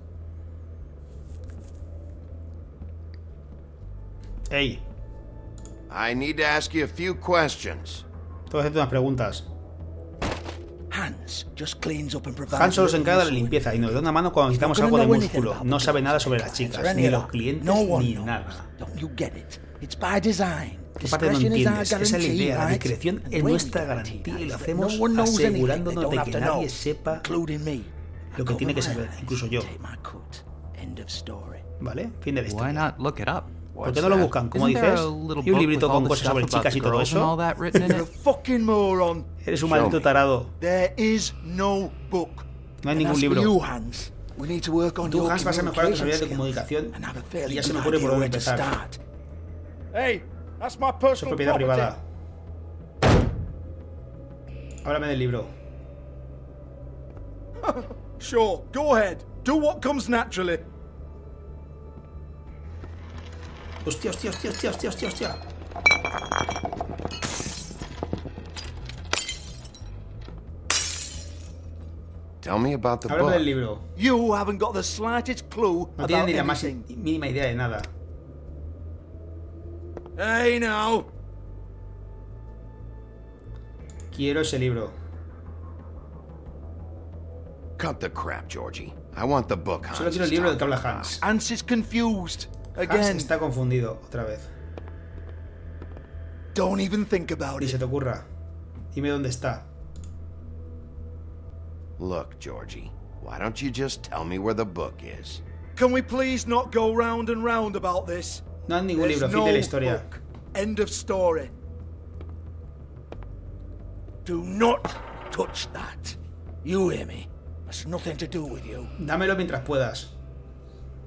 Ey, I need to ask you a few questions. tengo que hacerte unas preguntas. Han solo se encarga de la limpieza y nos da una mano cuando necesitamos Not algo de músculo. about No the sabe nada sobre las chicas, ni los clientes, No one ni knows. nada. Don't you get it? It's by design. ¿Qué parte no Discretion is our entiendes? Esa es la guarantee, idea. La discreción es nuestra garantía y lo hacemos no one knows anything they asegurándonos don't de have que to know, nadie sepa including me. lo que tiene que saber, incluso yo. End of story. ¿Vale? Fin de la historia. ¿Por qué no lo buscan? Como dices, y un librito con cosas sobre chicas y todo eso. Eres un maldito tarado. There is no book. No hay ningún libro. You, Hans, we need to work on Tú, Hans, vas a mejorar tus habilidades de comunicación y ya se me ocurre por dónde empezar. start. Hey, that's my Eso es personal propiedad property. privada. Háblame del libro. Sure, go ahead. Do what comes naturally. Hostia, hostia, hostia, hostia, hostia, hostia, hostia. Tell me about the Háblame del book. libro. You haven't got the slightest clue No tiene about ni la más anything. mínima idea de nada. Hey, now. Quiero ese libro. Cut the crap, Georgie. I want the book, Hans. Solo quiero el libro del que habla. Hans. Hans is confused. Hans Again. está confundido otra vez. Don't even think about Ni it. se te ocurra. Dime dónde está. Look, Georgie, why don't you just tell me where the book is? Can we please not go round and round about this? No hay ningún libro, fin de la historia. book. End of story. Do not touch that. You hear me? That's nothing to do with you. Dámelo mientras puedas.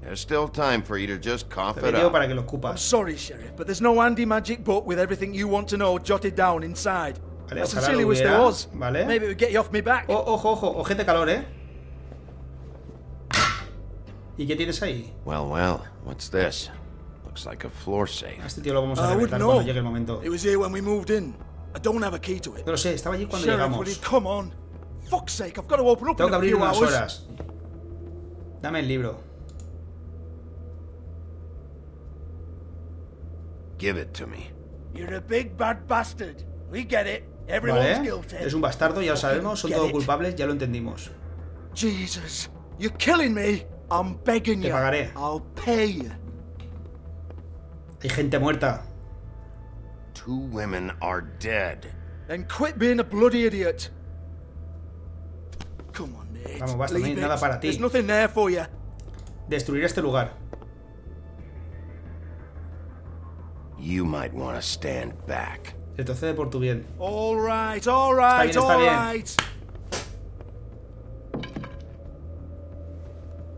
There's still time for you to just cough Te it up. para que lo I'm ocupas. sorry, Sheriff, but there's no handy magic book with everything you want to know jotted down inside. Vale, ojalá sincerely wish there was. ¿vale? Maybe it would get you off me back. Oh, ojo, ojo, ojete calor, ¿eh? ¿Y qué tienes ahí? Well, well, what's this? Looks like a floor safe. A este tío lo vamos a I wouldn't reventar know. cuando llegue el momento. It was here when we moved in. I don't have a key to it. No lo sé, estaba allí cuando Sheriff, will you llegamos. come on? Fuck's sake, I've got to open up Tengo que a abrir few unas hours. horas. Dame el libro. Give it to me. You're a big bad bastard. We get it. Everyone's ¿Vale? guilty. Es un bastardo, ya lo sabemos. Son todos culpables, ya lo entendimos. Jesus, you're killing me. I'm begging Te you. pagaré. I'll pay you. Hay gente muerta. Two women are dead. And quit being a bloody idiot. Come on, Nate. Vamos, basta, no hay nada para ti. There's nothing there for you. Destruir este lugar. You might want to stand back. Retrocede por tu bien. All right, all right, bien, está all bien. right.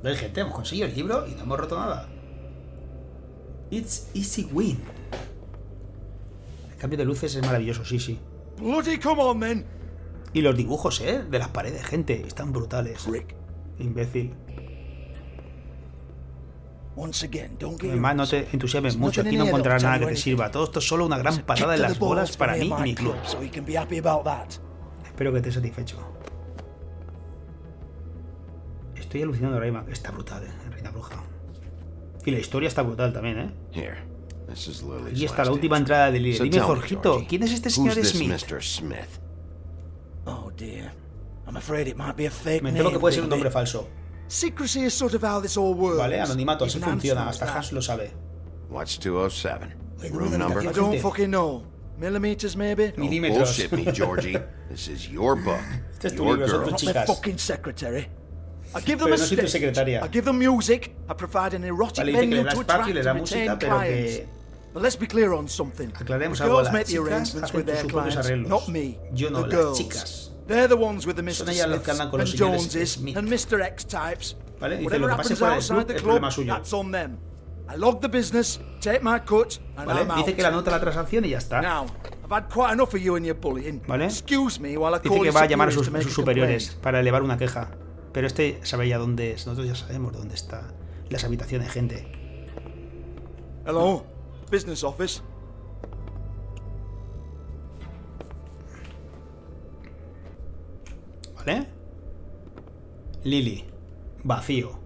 ¿Veis, gente? Hemos conseguido el libro y no hemos roto nada. It's easy win. El cambio de luces es maravilloso, sí, sí. Bloody come on, then. Y los dibujos, ¿eh? De las paredes, gente. Están brutales. Imbécil. Once again, don't get Además, no te entusiasmes mucho. Aquí no encontrarás nada que te sirva. Todo esto es solo una gran patada en las bolas para mí y mi club. Espero que estés satisfecho. Estoy alucinando, Rayman. Está brutal, ¿eh? Reina Bruja. Y la historia está brutal también, ¿eh? Y está la última entrada del líder. So Dime, Jorgito, ¿quién es este señor Smith? Oh Me temo que puede ser un nombre falso. Secrecy is sort of how this all works. Vale, anonimato, así funciona. Hasta. Hans lo sabe. What's 207? Oye, Room number? I don't fucking know. Millimeters, maybe? Milímetros. bullshit me, Georgie. This is your book. Este es tu Your libro, son tus chicas. fucking secretary. I give them Pero a secretaria. I give them music. I provide an erotic Vale, venue to attract y le da and música, retain pero clients. que But let's be clear on something. aclaremos the algo. girls Las make the chicas arrangements hacen with their sus propios clients, arreglos. not me. Yo no, the las girls. chicas. They're the ones with the Mr. Son ellas las que andan con los señores Smith. and Mr. X types. Vale, dice, lo que pase fuera del club es problema suyo. I log the business, take my cut, and Vale, I'm out. dice que la nota la transacción y ya está. Now, I've had quite enough of you and your bullying. Vale. Excuse me while I Dice que va a llamar a sus, a sus superiores para elevar una queja. Pero este sabe ya dónde es. Nosotros ya sabemos dónde está las habitaciones, gente. Hello, business office. ¿eh? Lily, vacío.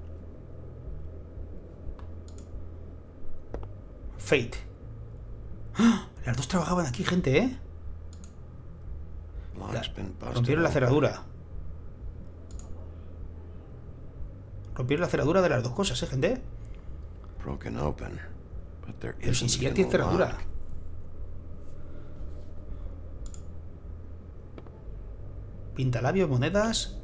Fate. ¡Ah! Las dos trabajaban aquí, gente, ¿eh? Rompieron la cerradura. Rompieron la cerradura de las dos cosas, ¿eh, gente? Pero si ni siquiera tiene cerradura. Pintalabios, monedas.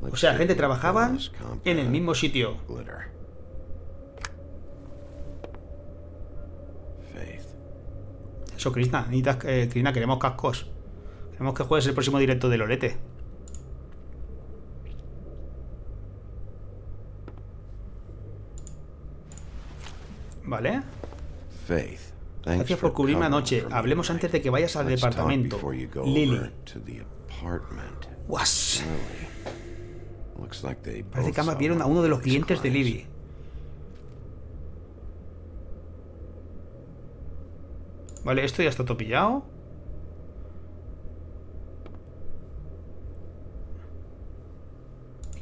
O sea, gente trabajaban en el mismo sitio. Eso, Krishna. necesitas, eh, Krishna, queremos cascos. Queremos que juegues el próximo directo de Lorete. Vale. Gracias por cubrirme anoche. Hablemos antes de que vayas al departamento. Lily. Apartment. Was. Lily. Looks like they Parece que vieron a one uno de of los clientes de. Libby. Vale, esto ya está topillado.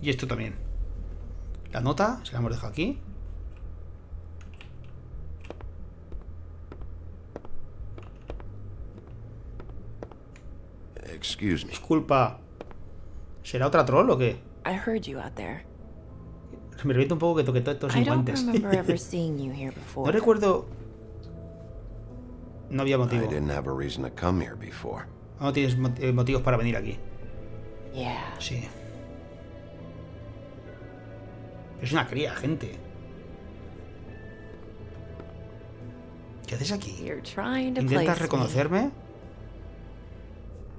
Y esto también. La nota, se la hemos dejado aquí. Excuse me. Disculpa. ¿Será otra troll o qué? I heard you out there. Me revienta un poco que toque todos estos I don't guantes. remember ever seeing you here No before. recuerdo. No había I motivo. didn't have a reason to come here before. No tienes eh, motivos para venir aquí. Yeah. Sí. Es una cría, gente. ¿Qué haces aquí? You're trying to ¿Intentas reconocerme?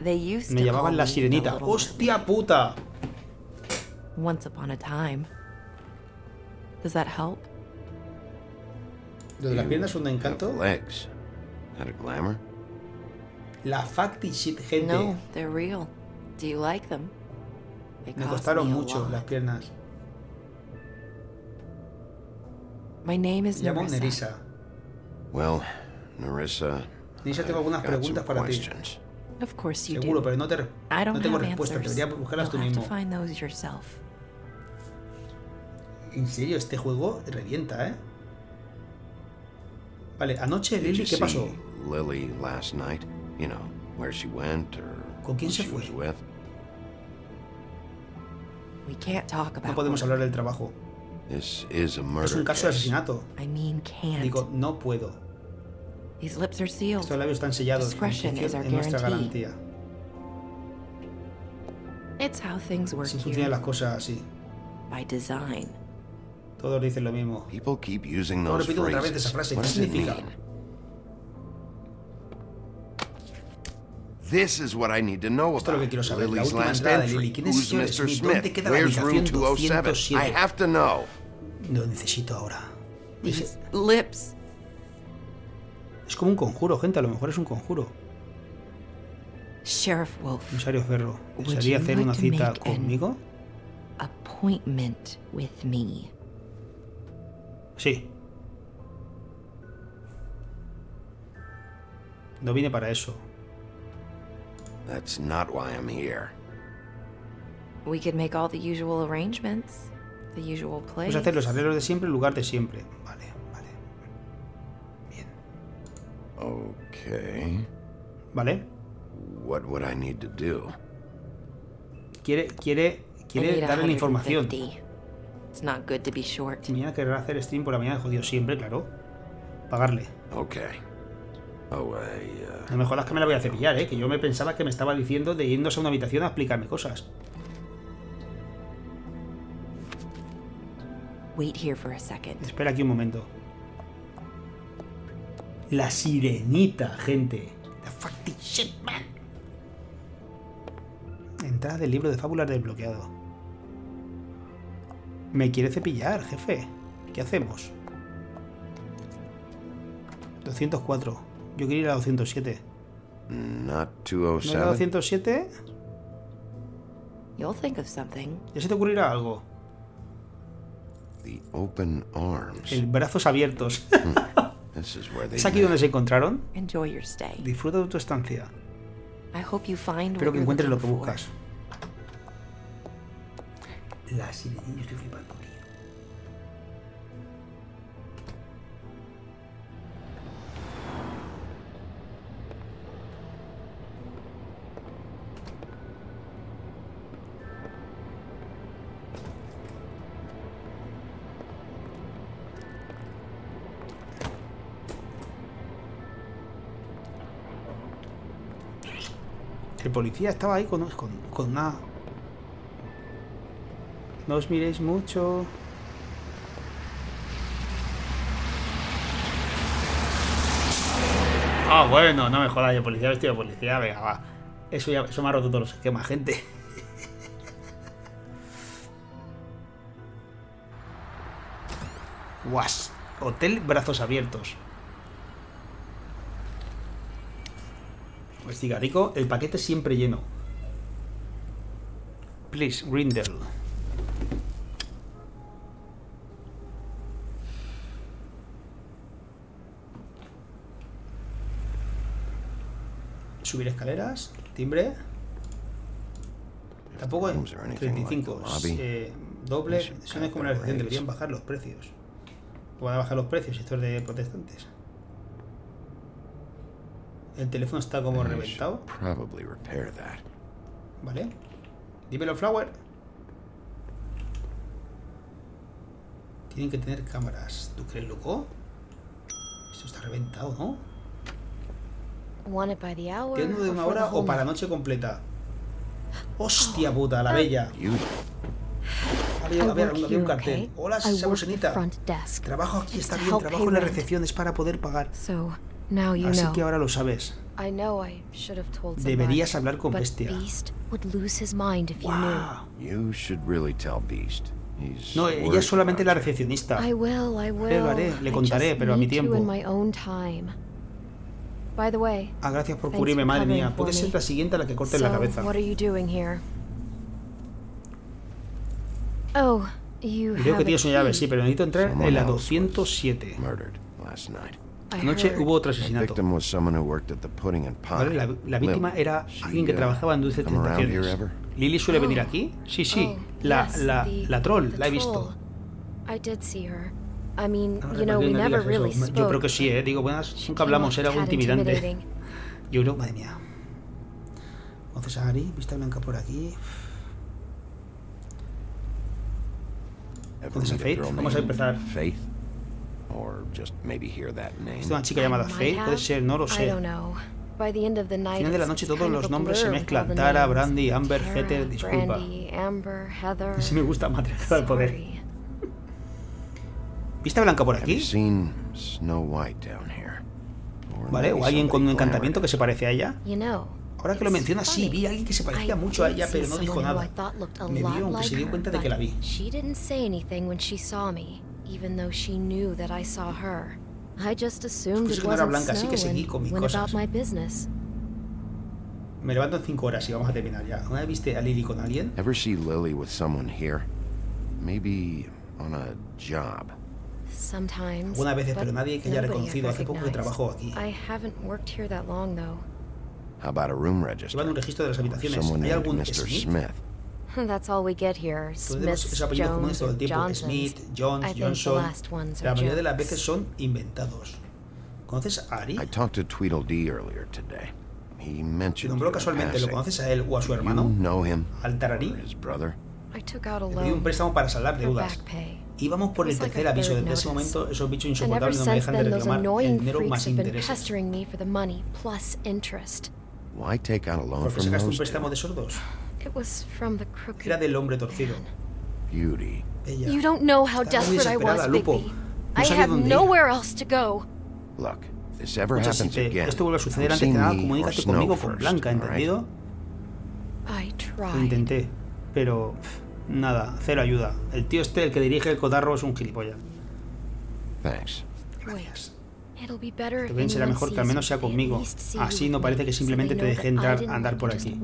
Me llamaban la sirenita. ¡Hostia puta! Once upon a time. Does that help? Lo de las piernas son de encanto. Legs. Had a glamour? La facti shit, gente. No, they're real. Do you like them? They Me cost costaron me mucho lot. las piernas. My name is Me llamo Nerissa. Nerissa. Well, Narissa. Nerissa, tengo algunas I've got preguntas some para ti. Of course you Seguro, do. pero no, te, I don't no tengo have respuestas. answers. Deberías buscarlas tú You'll have to mismo. find those yourself. En serio, este juego revienta, ¿eh? Vale, anoche Lily, ¿qué pasó? Lily last night? You know, where she went or ¿Con quién who se she fue? was with? We can't talk about No podemos work. hablar del trabajo. This is a murder Es un caso de asesinato. I mean, can't. Digo, no puedo. Estos labios están sellados. Discretion is our es nuestra guarantee. garantía. It's how things work Así here. funcionan las cosas así. By design. Todos dicen lo mismo. People keep using No those repito otra vez phrases. esa frase. What ¿Qué does it significa? mean? This is what I need to know Esto es lo que about. quiero saber. La Lily's última last entrada de entry. Lily. ¿Quién es Who's señor Mr. Smith? Smith? ¿Dónde queda la Where's room habitación 207? 207? I have to know. Lo necesito ahora. These lips. Es como un conjuro, gente. A lo mejor es un conjuro. Sheriff Wolf. Comisario Ferro. ¿Desearía hacer una cita conmigo? Appointment with me. Sí. No vine para eso. That's not why I'm here. We could make all the usual arrangements. The usual place. Vamos a hacer los arreglos de siempre en lugar de siempre. Okay. Vale. What would I need to do? Quiere, quiere, quiere darle la información. 150. It's not good to be short. Mañana querrá hacer stream por la mañana, jodido siempre, claro. Pagarle. Okay. Oh, I, uh, No me jodas que me la voy a cepillar, ¿eh? Que yo me pensaba que me estaba diciendo de irnos a una habitación a explicarme cosas. Wait here for a second. Espera aquí un momento. La sirenita, gente. The fucking shit, man. Entrada del libro de fábulas desbloqueado. Me quiere cepillar, jefe. ¿Qué hacemos? 204. Yo quiero ir a 207. not ¿No era 207? 207? You'll think of something. ¿Ya se te ocurrirá algo? The open arms. El brazos abiertos. This is where they ¿Es aquí donde se encontraron? Enjoy your stay. Disfruta de tu estancia. I hope you find Espero what que you're encuentres lo que looking for. buscas. La sirenita, estoy flipando, Policía estaba ahí con, con, con una... No os miréis mucho. Ah, bueno, no me jodas, yo policía vestido de policía, venga, va. Eso ya eso me ha roto todos los esquemas, gente. Guas. Hotel Brazos Abiertos. Pues diga, rico, el paquete siempre lleno. Please, Grindel. Subir escaleras, timbre. Tampoco like 35. the lobby. eh, doble, eso no es como la deberían bajar los precios. O van a bajar los precios, esto es de protestantes. El teléfono está como reventado. ¿Vale? Dímelo, Flower. Tienen que tener cámaras. ¿Tú crees, loco? Esto está reventado, ¿no? Want it by the hour ¿Qué es uno de una for the hora o whole para night? noche completa? ¡Hostia puta, la bella! Había, había- había un cartel. Hola, desk. Trabajo aquí, está bien. Trabajo en la recepción, es para poder pagar. So, now you Así know. que ahora lo sabes. I know I should have told someone. Deberías hablar con but Bestia. Beast would lose his mind if you knew. You should really tell Beast. He's No, ella es solamente la recepcionista. I will, I will. lo haré, le contaré, just pero a mi tiempo. in my own time. By the way, Ah, gracias por cubrirme, madre mía. Puede ser la siguiente a la que corte la cabeza. what are you doing here? Oh, you Creo have que tienes una llave, sí, pero necesito entrar Someone en la else was 207. Anoche hubo otro asesinato. ¿Vale? La, la víctima Lily. era alguien que uh, trabajaba en dulces tentaciones. ¿Lily suele venir Oh. aquí? Sí, sí. Oh, la, la, la troll, la he visto. troll. I did see her. I mean, Ahora, you know, ¿para qué we me never digas really eso? Yo creo que sí, ¿eh? Digo, buenas, She nunca hablamos, era algo intimidante. Yo creo, madre mía. A Ari, vista blanca por aquí. Ever ¿Conoces a meet a Faith? Vamos a empezar. Faith? Or just maybe hear that name? Es una chica llamada might puede have. ser, no lo I sé. don't know. By the end of the Al night, final de la noche todos los of a nombres se mezclan. the Tara. Brandy, Amber, Heather, disculpa. Sí me gusta matriarcado del poder. ¿Vista blanca por aquí? ¿Vale? O alguien con un encantamiento que se parece a ella. Ahora que lo it's mencionas, sí, vi a alguien que se parecía I mucho a ella, pero no dijo nada. Me vio, aunque se dio cuenta de que la vi. But She didn't say anything when she saw me, even though she knew that I saw her. I just assumed it que no era wasn't blanca, así snow and con mis went about my business. Me levanto en 5 horas y vamos a terminar ya. ¿Una vez viste a Lily con alguien? Ever see Lily with someone here? Maybe on a job. Sometimes. Algunas veces, but pero nadie que haya nobody reconocido I hace poco que trabajó aquí. I haven't worked here that long though. How about a room register? Llevan un registro de las habitaciones. someone ¿Hay algún Mr. Smith? Smith. That's all we get here. Tenemos Smiths, esos apellidos comunes Jones, todo el tiempo. Johnsons. Smith, Jones, I think the Johnson. last ones La are mayoría de las veces son inventados. ¿Conoces a Ari? I talked to Tweedledee earlier today. He mentioned nombró casualmente. ¿Lo passing. conoces a él o a su You hermano? know him? Al Tararí. Or his brother? I took out a Le pedí un loan préstamo para saldar deudas. back pay. Íbamos por el tercer aviso. Desde ese momento, esos bichos insoportables no me dejan de reclamar annoying el dinero freaks más intereses. pestering me for the money plus interest. Why take out a loan ¿Por qué from sacaste un those préstamo de sordos? It was from the crooked. Era del hombre torcido. Beauty. Ella. You don't know how desperate I was, Lupo. Bigby. No I ir. nowhere else to go. Look, this ever si happens te- again, esto vuelve a suceder antes que nada, comunícate conmigo con Blanca? ¿entendido? I Lo tried. intenté, pero pff, nada, cero ayuda. El tío este, el que dirige el cotarro, es un gilipollas. Thanks. Wait. It'll be better Te if ven será mejor que al menos sea conmigo. Así no parece que simplemente te I entrar andar por aquí.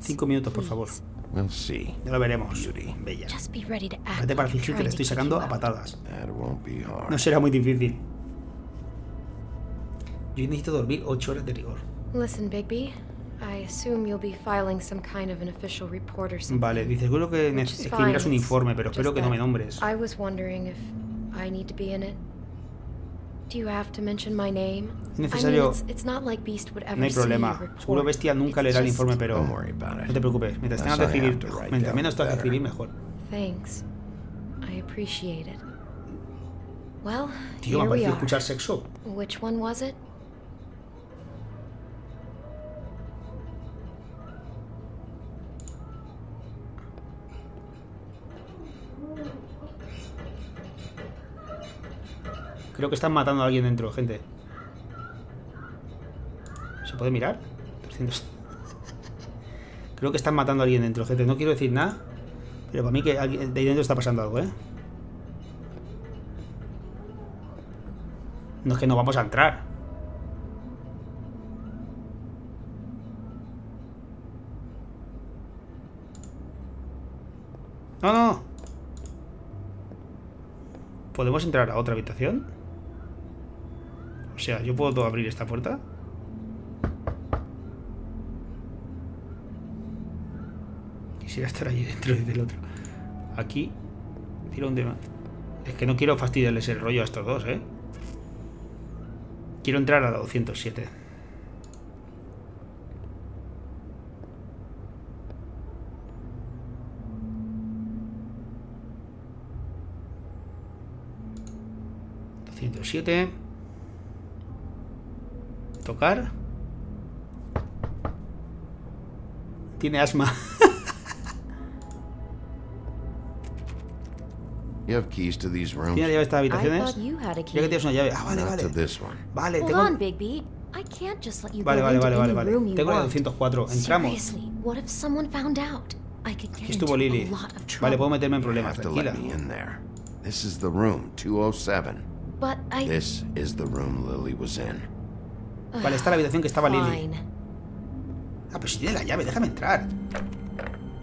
Cinco minutos, por favor. We'll see. Ya lo veremos. Bella. Vete para fingir que trying estoy sacando a patadas. No será muy difícil. Yo necesito dormir 8 horas de rigor. Listen, Bigby. I assume you'll be filing some kind of an official report or something. Vale, dices, seguro que escribirás un informe, pero espero que no me nombres. I was wondering if I need to be in it. Do you have to mention my name? Es necesario- I mean, it's, it's not like Beast would ever No hay problema. Seguro Bestia nunca leerá el informe, pero no te preocupes. Mientras tengas que escribir, mientras menos tengas que escribir, mejor. Thanks. I appreciate it. Well, Tío, me ha here we parecido are. escuchar sexo. Which one was it? Creo que están matando a alguien dentro, gente. ¿Se puede mirar? 300. Creo que están matando a alguien dentro, gente. No quiero decir nada. Pero para mí que de ahí dentro está pasando algo, ¿eh? No es que no vamos a entrar. No, no. ¿Podemos entrar a otra habitación? O sea, ¿yo puedo abrir esta puerta? Quisiera estar allí dentro dice el otro. Aquí. Tira un tema. Es que no quiero fastidiarles el rollo a estos dos, ¿eh? Quiero entrar a la 207. siete Tocar. Tiene asma. You have keys to these rooms? ¿Tiene la llave de estas habitaciones? thought you had a Ya que tienes una llave. Ah, vale, vale. to this one. Vale, Hold tengo... on, Bigby. I can't just let you Vale, vale, vale, vale, vale. Tengo la want. 204. Entramos. What if someone found out? I could get Aquí estuvo Lily. Vale, puedo meterme en You problemas. Tranquila. This is the room, 207. But I... This is the room Lily was in. Vale, está la habitación que estaba Lily. Ah, pero si tiene la llave, déjame entrar.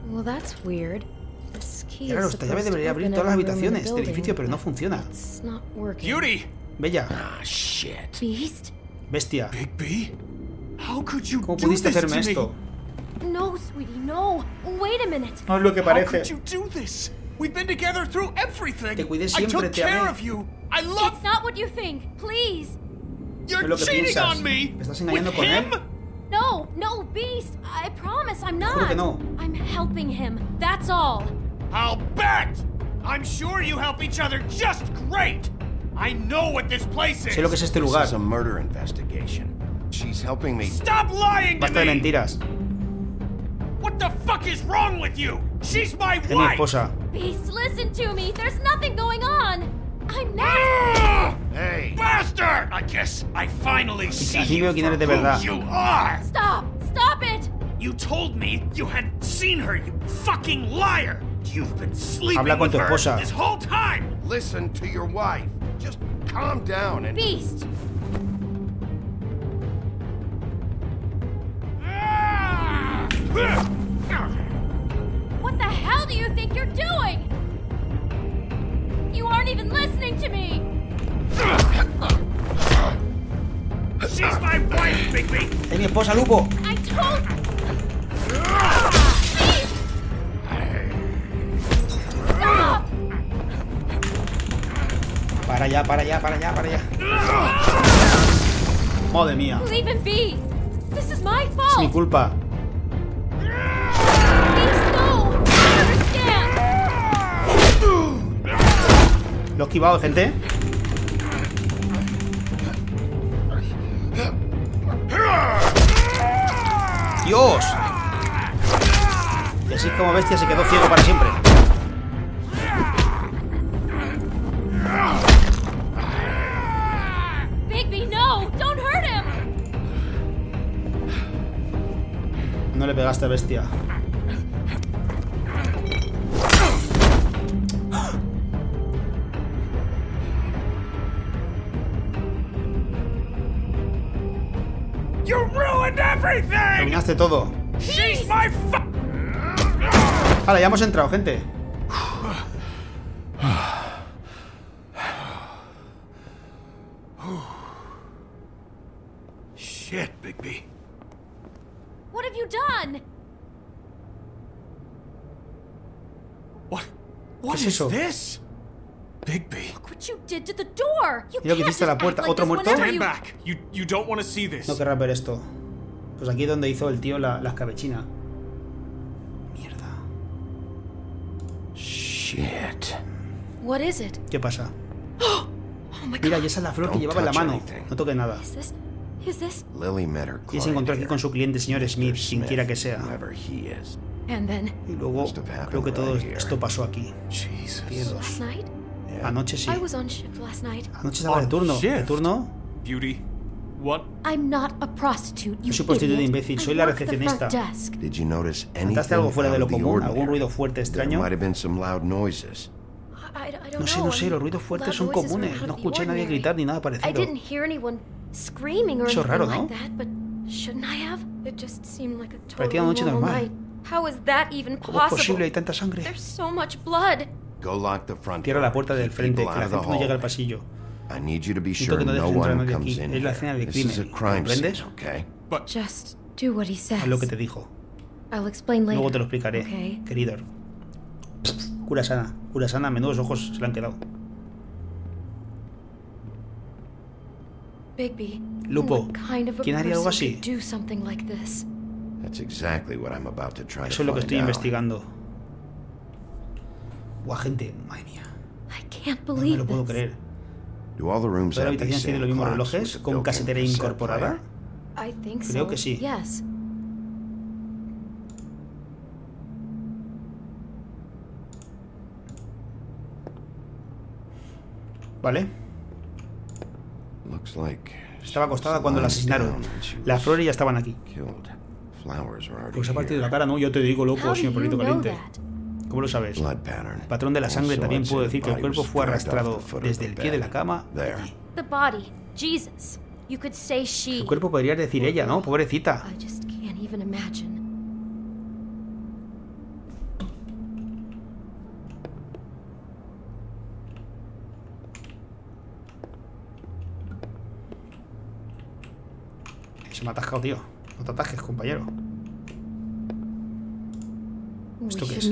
Well, that's weird. Claro, is esta llave debería abrir todas las habitaciones del edificio, pero no funciona. It's not working. Beauty! Bella. Ah, shit. Beast? Bestia. Bigby? How could you ¿Cómo pudiste this hacerme to me? esto? No, sweetie, no. Wait a minute. No es lo que How parece. could you do this? We've been together through everything. Te cuidé I siempre, took te care amé. of you. I love It's not what you think. Please. Es You're lo que cheating piensas. on me. ¿Me estás With engañando con él? him? No, no, Beast. I promise I'm Juro not. que no. I'm helping him. That's all. I'll bet. I'm sure you help each other just great. I know what this place is. Sé lo que es este This lugar. is a murder investigation. She's helping me. Stop lying to Basta de me. mentiras. What the fuck is wrong with you? She's my Es mi wife. esposa. Beast, listen to me. There's nothing going on. I'm not. Ah! Hey. Bastard! I guess I finally see you veo quién for eres de who you are. Stop. Stop it. You told me you had seen her, you fucking liar. You've been sleeping Habla con with tu her esposa. this whole time. Listen to your wife. Just calm down and. Beast. What the hell do you think you're doing? You aren't even listening to me. She's my wife, Bigby. Es mi esposa, Lupo. I told. Stop. Para allá, para allá, para allá, para allá. Madre mía. Leave him be. This is my Es mi culpa. Lo he esquivado, gente. ¡Dios! Y así como bestia se quedó ciego para siempre. Bigby, no. Don't hurt him. No le pegaste, bestia. Terminaste todo. Vale, ya hemos entrado, gente. Shit, Bigby. What have you done? What? What es is eso? this? Bigby. Look what you did to the door. You Y lo que can't hiciste a la just puerta. act like ¿Otro this muerto? whenever Stand you- back. You you don't want to see this. No querrás ver esto. Pues aquí es donde hizo el tío la, la escabechina. Mierda. Shit. What is it? ¿Qué pasa? Mira, y esa es la flor que llevaba en la mano. No toque nada. Lily met her Y se client encontró aquí con su cliente, señor Smith, Mr. quien quiera que sea. Y luego creo que todo esto pasó aquí. Anoche sí. I was on shift last night. Anoche estaba de turno. ¿De turno? Beauty. What? I'm not a prostitute, you No soy prostituta idiot. imbécil, soy la work the front recepcionista. desk. Did you notice anything ¿Notaste algo fuera de lo común? ¿Algún ruido fuerte, extraño? might have been some loud noises. I, I don't No sé, know. no sé, I los ruidos fuertes son comunes. No escuché a nadie gritar ni nada I parecido. didn't hear anyone screaming or Eso es raro, anything ¿no? like that, but shouldn't I have? It just seemed like a Parecía una noche normal normal. night. How is that even ¿Cómo es possible? posible? Hay tanta sangre. There's so much blood. Go lock the front Cierra door. la puerta del frente, que la gente no llegue al pasillo. I need you to be Necesito sure que no one comes in here. This is a crime scene, okay? Just do what he says. Lo que te dijo. I'll explain later. Luego te lo explicaré, Okay. querido. Cura sana. Cura sana, menudos ojos se le han quedado. Bigby. Lupo, ¿quién haría algo así? That's exactly what I'm about to try Eso es lo que estoy out. investigando. Buah, gente, madre mía. I can't No me believe lo puedo this. creer. Do all the rooms ¿Toda la have these habitación tiene same los mismos relojes con casetera incorporada? player? I think Creo so. que sí. Yes. ¿Vale? Looks like Estaba acostada cuando la asesinaron. Las flores ya estaban aquí. killed. Flowers were already Pues se ha partido here. la cara, ¿no? Yo te digo, loco, señor perrito caliente. ¿Cómo lo sabes? Patrón de la sangre también puedo decir the que el body cuerpo fue arrastrado desde el pie de la cama. El cuerpo podrías decir ella, ¿no? Pobrecita. I just can't even imagine. Se me ha atascado, tío. No te atasques, compañero. ¿Esto qué es?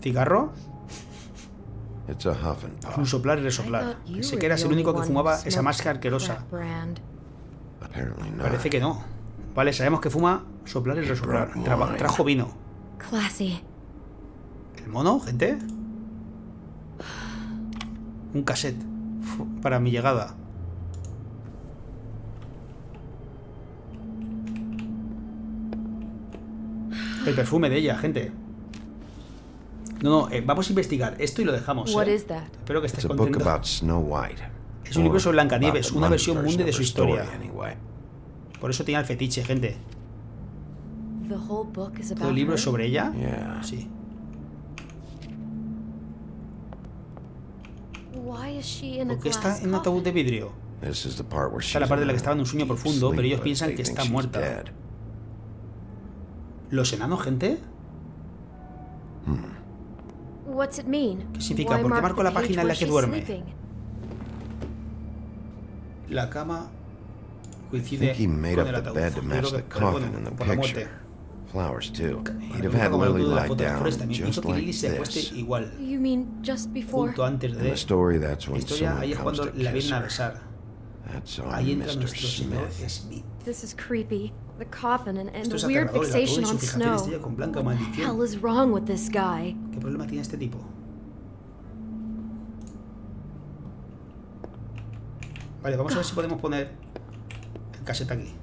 ¿Cigarro? Es un soplar y resoplar. Pensé que eras el único que fumaba esa máscara asquerosa. Parece que no. Vale, sabemos que fuma soplar y resoplar. trajo vino. ¿El mono, gente? Un cassette. Para mi llegada. El perfume de ella, gente. No, no, eh, vamos a investigar esto y lo dejamos. What ¿eh? is that? Espero que estés It's a book contento. about Snow White. Es un libro sobre Blancanieves, una versión munde de su historia. anyway. Por eso tenía el fetiche, gente. ¿Todo el libro es sobre ella? Sí. ¿Por qué está en un ataúd de vidrio? Esta es la parte de in la que estaba en un sueño profundo, pero ellos piensan que está muerta. ¿Los enanos, gente? What's it mean? ¿Qué significa? Why ¿Por qué marco la página en la que duerme? sleeping? La cama I coincide think he made con up el the ataúd. bed to Yo match creo the que- pero coffin bueno, in the por la muerte. picture. Flowers too. He'd have had Lily lie down just like this. igual. You mean just before? Antes In the story, that's la when historia, someone comes cuando to la kiss her. besar. That's our Mr. Smith. This is creepy. The coffin and, and the weird fixation on snow. What the hell is wrong with this guy? ¿Qué problema tiene este tipo? Vale, vamos a ver si podemos poner el cassette aquí.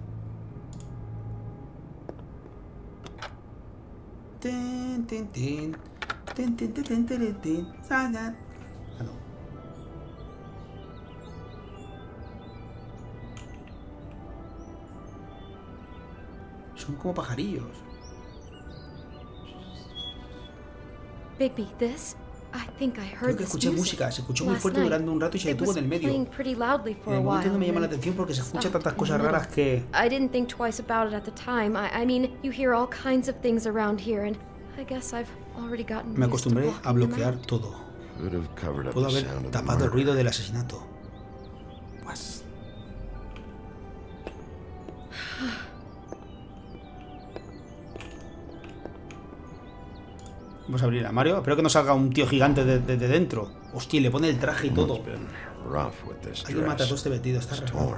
Tin, tin, tin. Tin, tin, tin, tin, tin, tin. Son como pajarillos. Bigby, this? I think I Creo heard que this escuché música, se escuchó muy last fuerte night. durante un rato y se It detuvo was en el medio. playing pretty loudly for En a el momento while no me llama la atención porque se escucha tantas cosas raras que... I didn't think twice about it at the time. I, I mean, you hear all kinds of things around here, and I guess I've already gotten Me used to acostumbré a bloquear todo. Puedo haber tapado el ruido del asesinato. Vamos a abrir el armario. Espero que no salga un tío gigante desde de, de dentro. Hostia, le pone el traje y todo. Alguien matado dress. este vestido, está raro.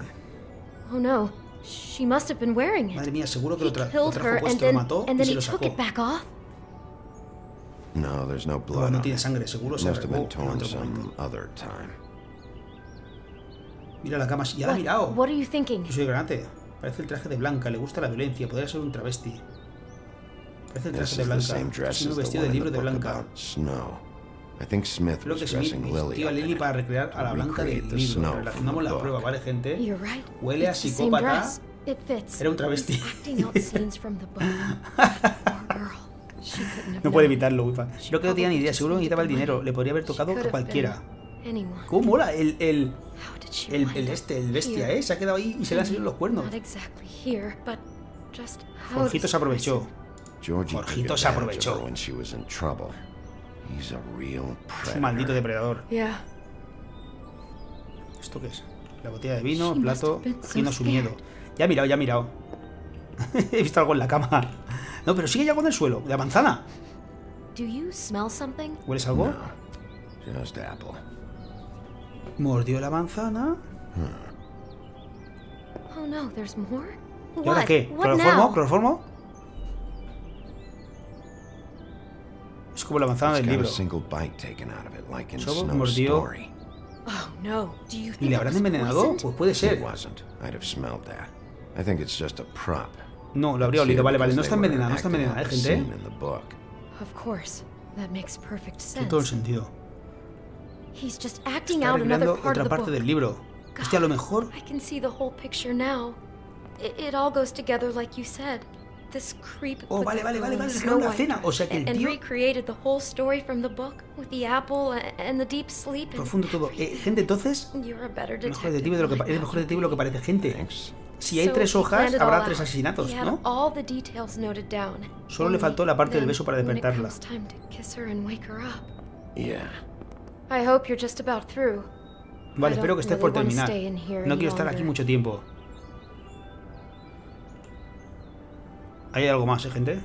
Oh no, she must have been wearing it. Madre mía, seguro que lo, tra lo trajo puesto, lo then, mató and y se lo took sacó. it back off. No, there's no blood no on tiene sangre, seguro se arregló en otro momento. Mira la cama, ya la ha What- mirado. What are you thinking? Yo soy granate. Parece el traje de Blanca, le gusta la violencia, podría ser un travesti. Parece el This traje de is the Blanca. same dress Es un as the vestido in libro de Blanca. about snow. I think Smith Creo was que Smith dressing Lily vistió a Lily para recrear a la Blanca del recreate the libro. snow Relacionamos from the la prueba, ¿vale, gente? You're right. Huele a It's the same psicópata. dress. It fits. Era un travesti. He's acting out scenes from the book. Poor girl. She couldn't have No puede evitarlo, Wipa. Creo que no tenía ni idea, seguro que necesitaba el dinero. Le podría haber tocado a cualquiera. ¿Cómo mola? El, el, el, el este, el bestia? ¿eh? Se ha quedado ahí y se le han salido los cuernos. Does se aprovechó. Jorgito took se aprovechó. her when she was in trouble. He's a real Es un maldito depredador. Yeah. ¿Esto qué es? La botella de vino, el plato, fingiendo su miedo. Ya ha mirado, ya ha mirado. He visto algo en la cama. No, pero sigue ya con el suelo. La manzana. Do you smell something? ¿Hueles algo? Just apple. Mordió la manzana. Oh no, there's more? ¿Y ahora qué? ¿Cloroformo? ¿Cloroformo? Es como la manzana del libro. Solo mordió. Oh ¿Y le habrán envenenado? Pues puede ser. No, lo habría olido. Vale, vale. No está envenenada, no está envenenada, ¿eh, gente? Tiene todo el sentido. Está arreglando otra parte del libro. Hostia, a lo mejor This creep Oh, vale, vale, vale, vale, Snow recreó la White cena. O sea que el tío- recreated the whole story from the book with the apple a- and the deep sleep. And profundo todo. Eh, gente, entonces, you're a better mejor detective. de lo que, eres mejor detective de lo que parece. Gente, si hay tres hojas, habrá all tres asesinatos, He had ¿no? all the details noted down. Solo le faltó la parte del beso para despertarla. comes time to kiss her and wake her up. Yeah. I hope you're just about through. Vale, espero que estés por terminar. No quiero estar aquí mucho tiempo. ¿Hay algo más, eh, gente?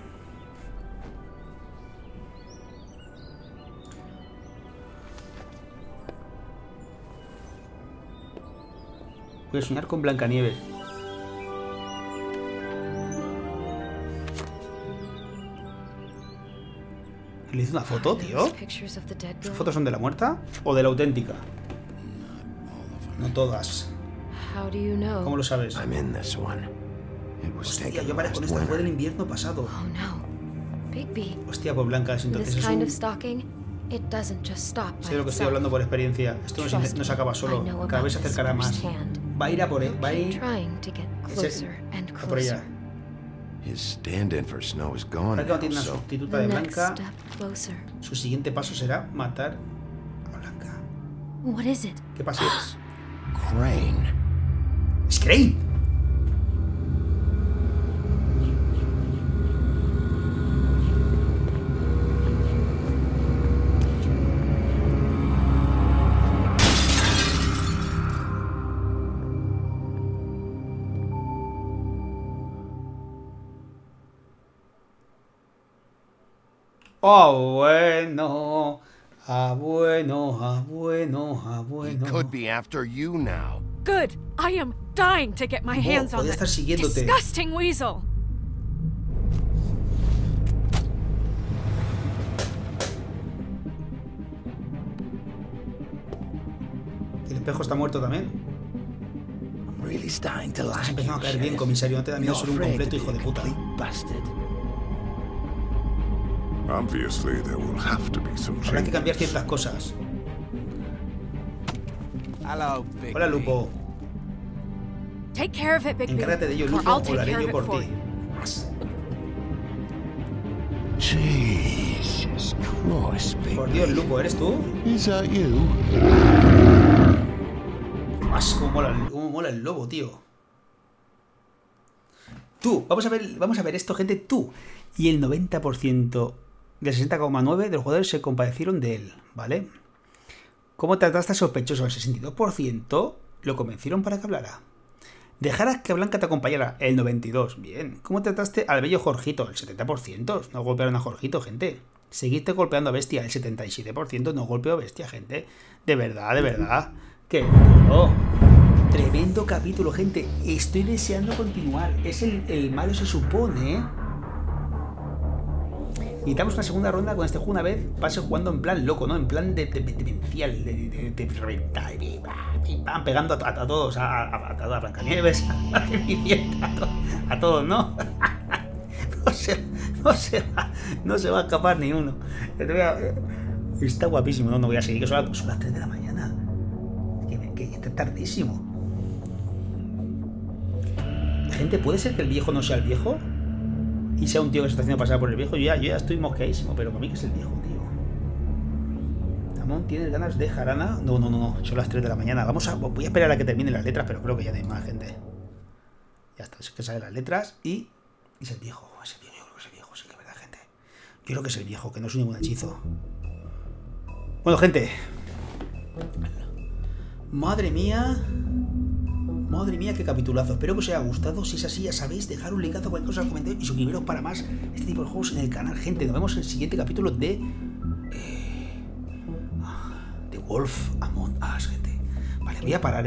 Voy a soñar con Blancanieves. ¿Le hice una foto, tío? ¿Sus fotos son de la muerta o de la auténtica? No todas. How do you know? ¿Cómo lo sabes? I'm in this one. Hostia, yo aparezco en esta fue del invierno pasado. Oh no. Bigby. Hostia, pues Blanca, es entonces es kind un... of stalking, it doesn't just stop by Sé de lo que estoy hablando por experiencia. Esto no se, no se acaba solo. Cada vez se acercará más. Va a ir a por él. Va a ir a por ella. His stand-in for Snow is gone Ahora que no now, tiene una so sustituta de Blanca, su siguiente paso será matar a Blanca. What is it? ¿Qué pasa? Crane. ¡Es Crane! Oh, bueno. Ah, bueno, ah, bueno, ah, bueno. Could be after you now. Good. I am dying to get my Oh, hands on estar siguiéndote. disgusting weasel. El espejo está muerto también. Really starting to like empezando a caer bien, comisario. No te da miedo Not ser un completo to hijo de puta. bastard. Obviously, there will have to be some Habrá que cambiar ciertas cosas. Hello, Big Hola, Lupo. Take care of it, Bigby. Encárgate de ello, Lupo, I'll o take lo haré care yo of it por for ti. you. Jesus Christ, big. Por Dios, Lupo, ¿eres tú? Is that you? Más cómo mola, mola el lobo, tío. Tú, vamos a ver, vamos a ver esto, gente, tú. Y el 90% del 60,9% de los jugadores se compadecieron de él, ¿vale? ¿Cómo trataste sospechoso? El 62% lo convencieron para que hablara. Dejaras que Blanca te acompañara, el 92%. Bien. ¿Cómo trataste al bello Jorgito? El 70%. No golpearon a Jorgito, gente. Seguiste golpeando a Bestia, el 77% no golpeó a Bestia, gente. De verdad, de verdad. ¡Qué duro! Tremendo capítulo, gente. Estoy deseando continuar. Es el, el malo, se supone. Necesitamos una segunda ronda con este juego una vez pase jugando en plan loco, ¿no? En plan de, de, demencial, de, de, de reventar, van pegando a, todos, a, a, a, a Blancanieves, a a, a todos, ¿no? No se, no, se va, a escapar ni uno. Está guapísimo, no, voy a seguir, que son las, son las 3 de la mañana. Que, que está tardísimo. Gente, ¿puede ser que el viejo no sea el viejo? Y sea un tío que se está haciendo pasar por el viejo. Yo ya, yo ya estoy mosqueadísimo, pero para mí que es el viejo, tío. Ramón, ¿tienes ganas de jarana? No, no, no, no. Son las 3 de la mañana. Vamos a. Voy a esperar a que terminen las letras, pero creo que ya no hay más gente. Ya está, es que salen las letras y. y es el viejo. Es el viejo, yo creo que es el viejo, sí que es verdad, gente. Yo creo que es el viejo, que no es ningún hechizo. Bueno, gente. Madre mía. Madre mía, qué capitulazo. Espero que os haya gustado. Si es así, ya sabéis, dejar un likeazo, cualquier cosa en los comentarios y suscribiros para más este tipo de juegos en el canal. Gente, nos vemos en el siguiente capítulo de. eh, The Wolf Among Us, gente. Vale, voy a parar.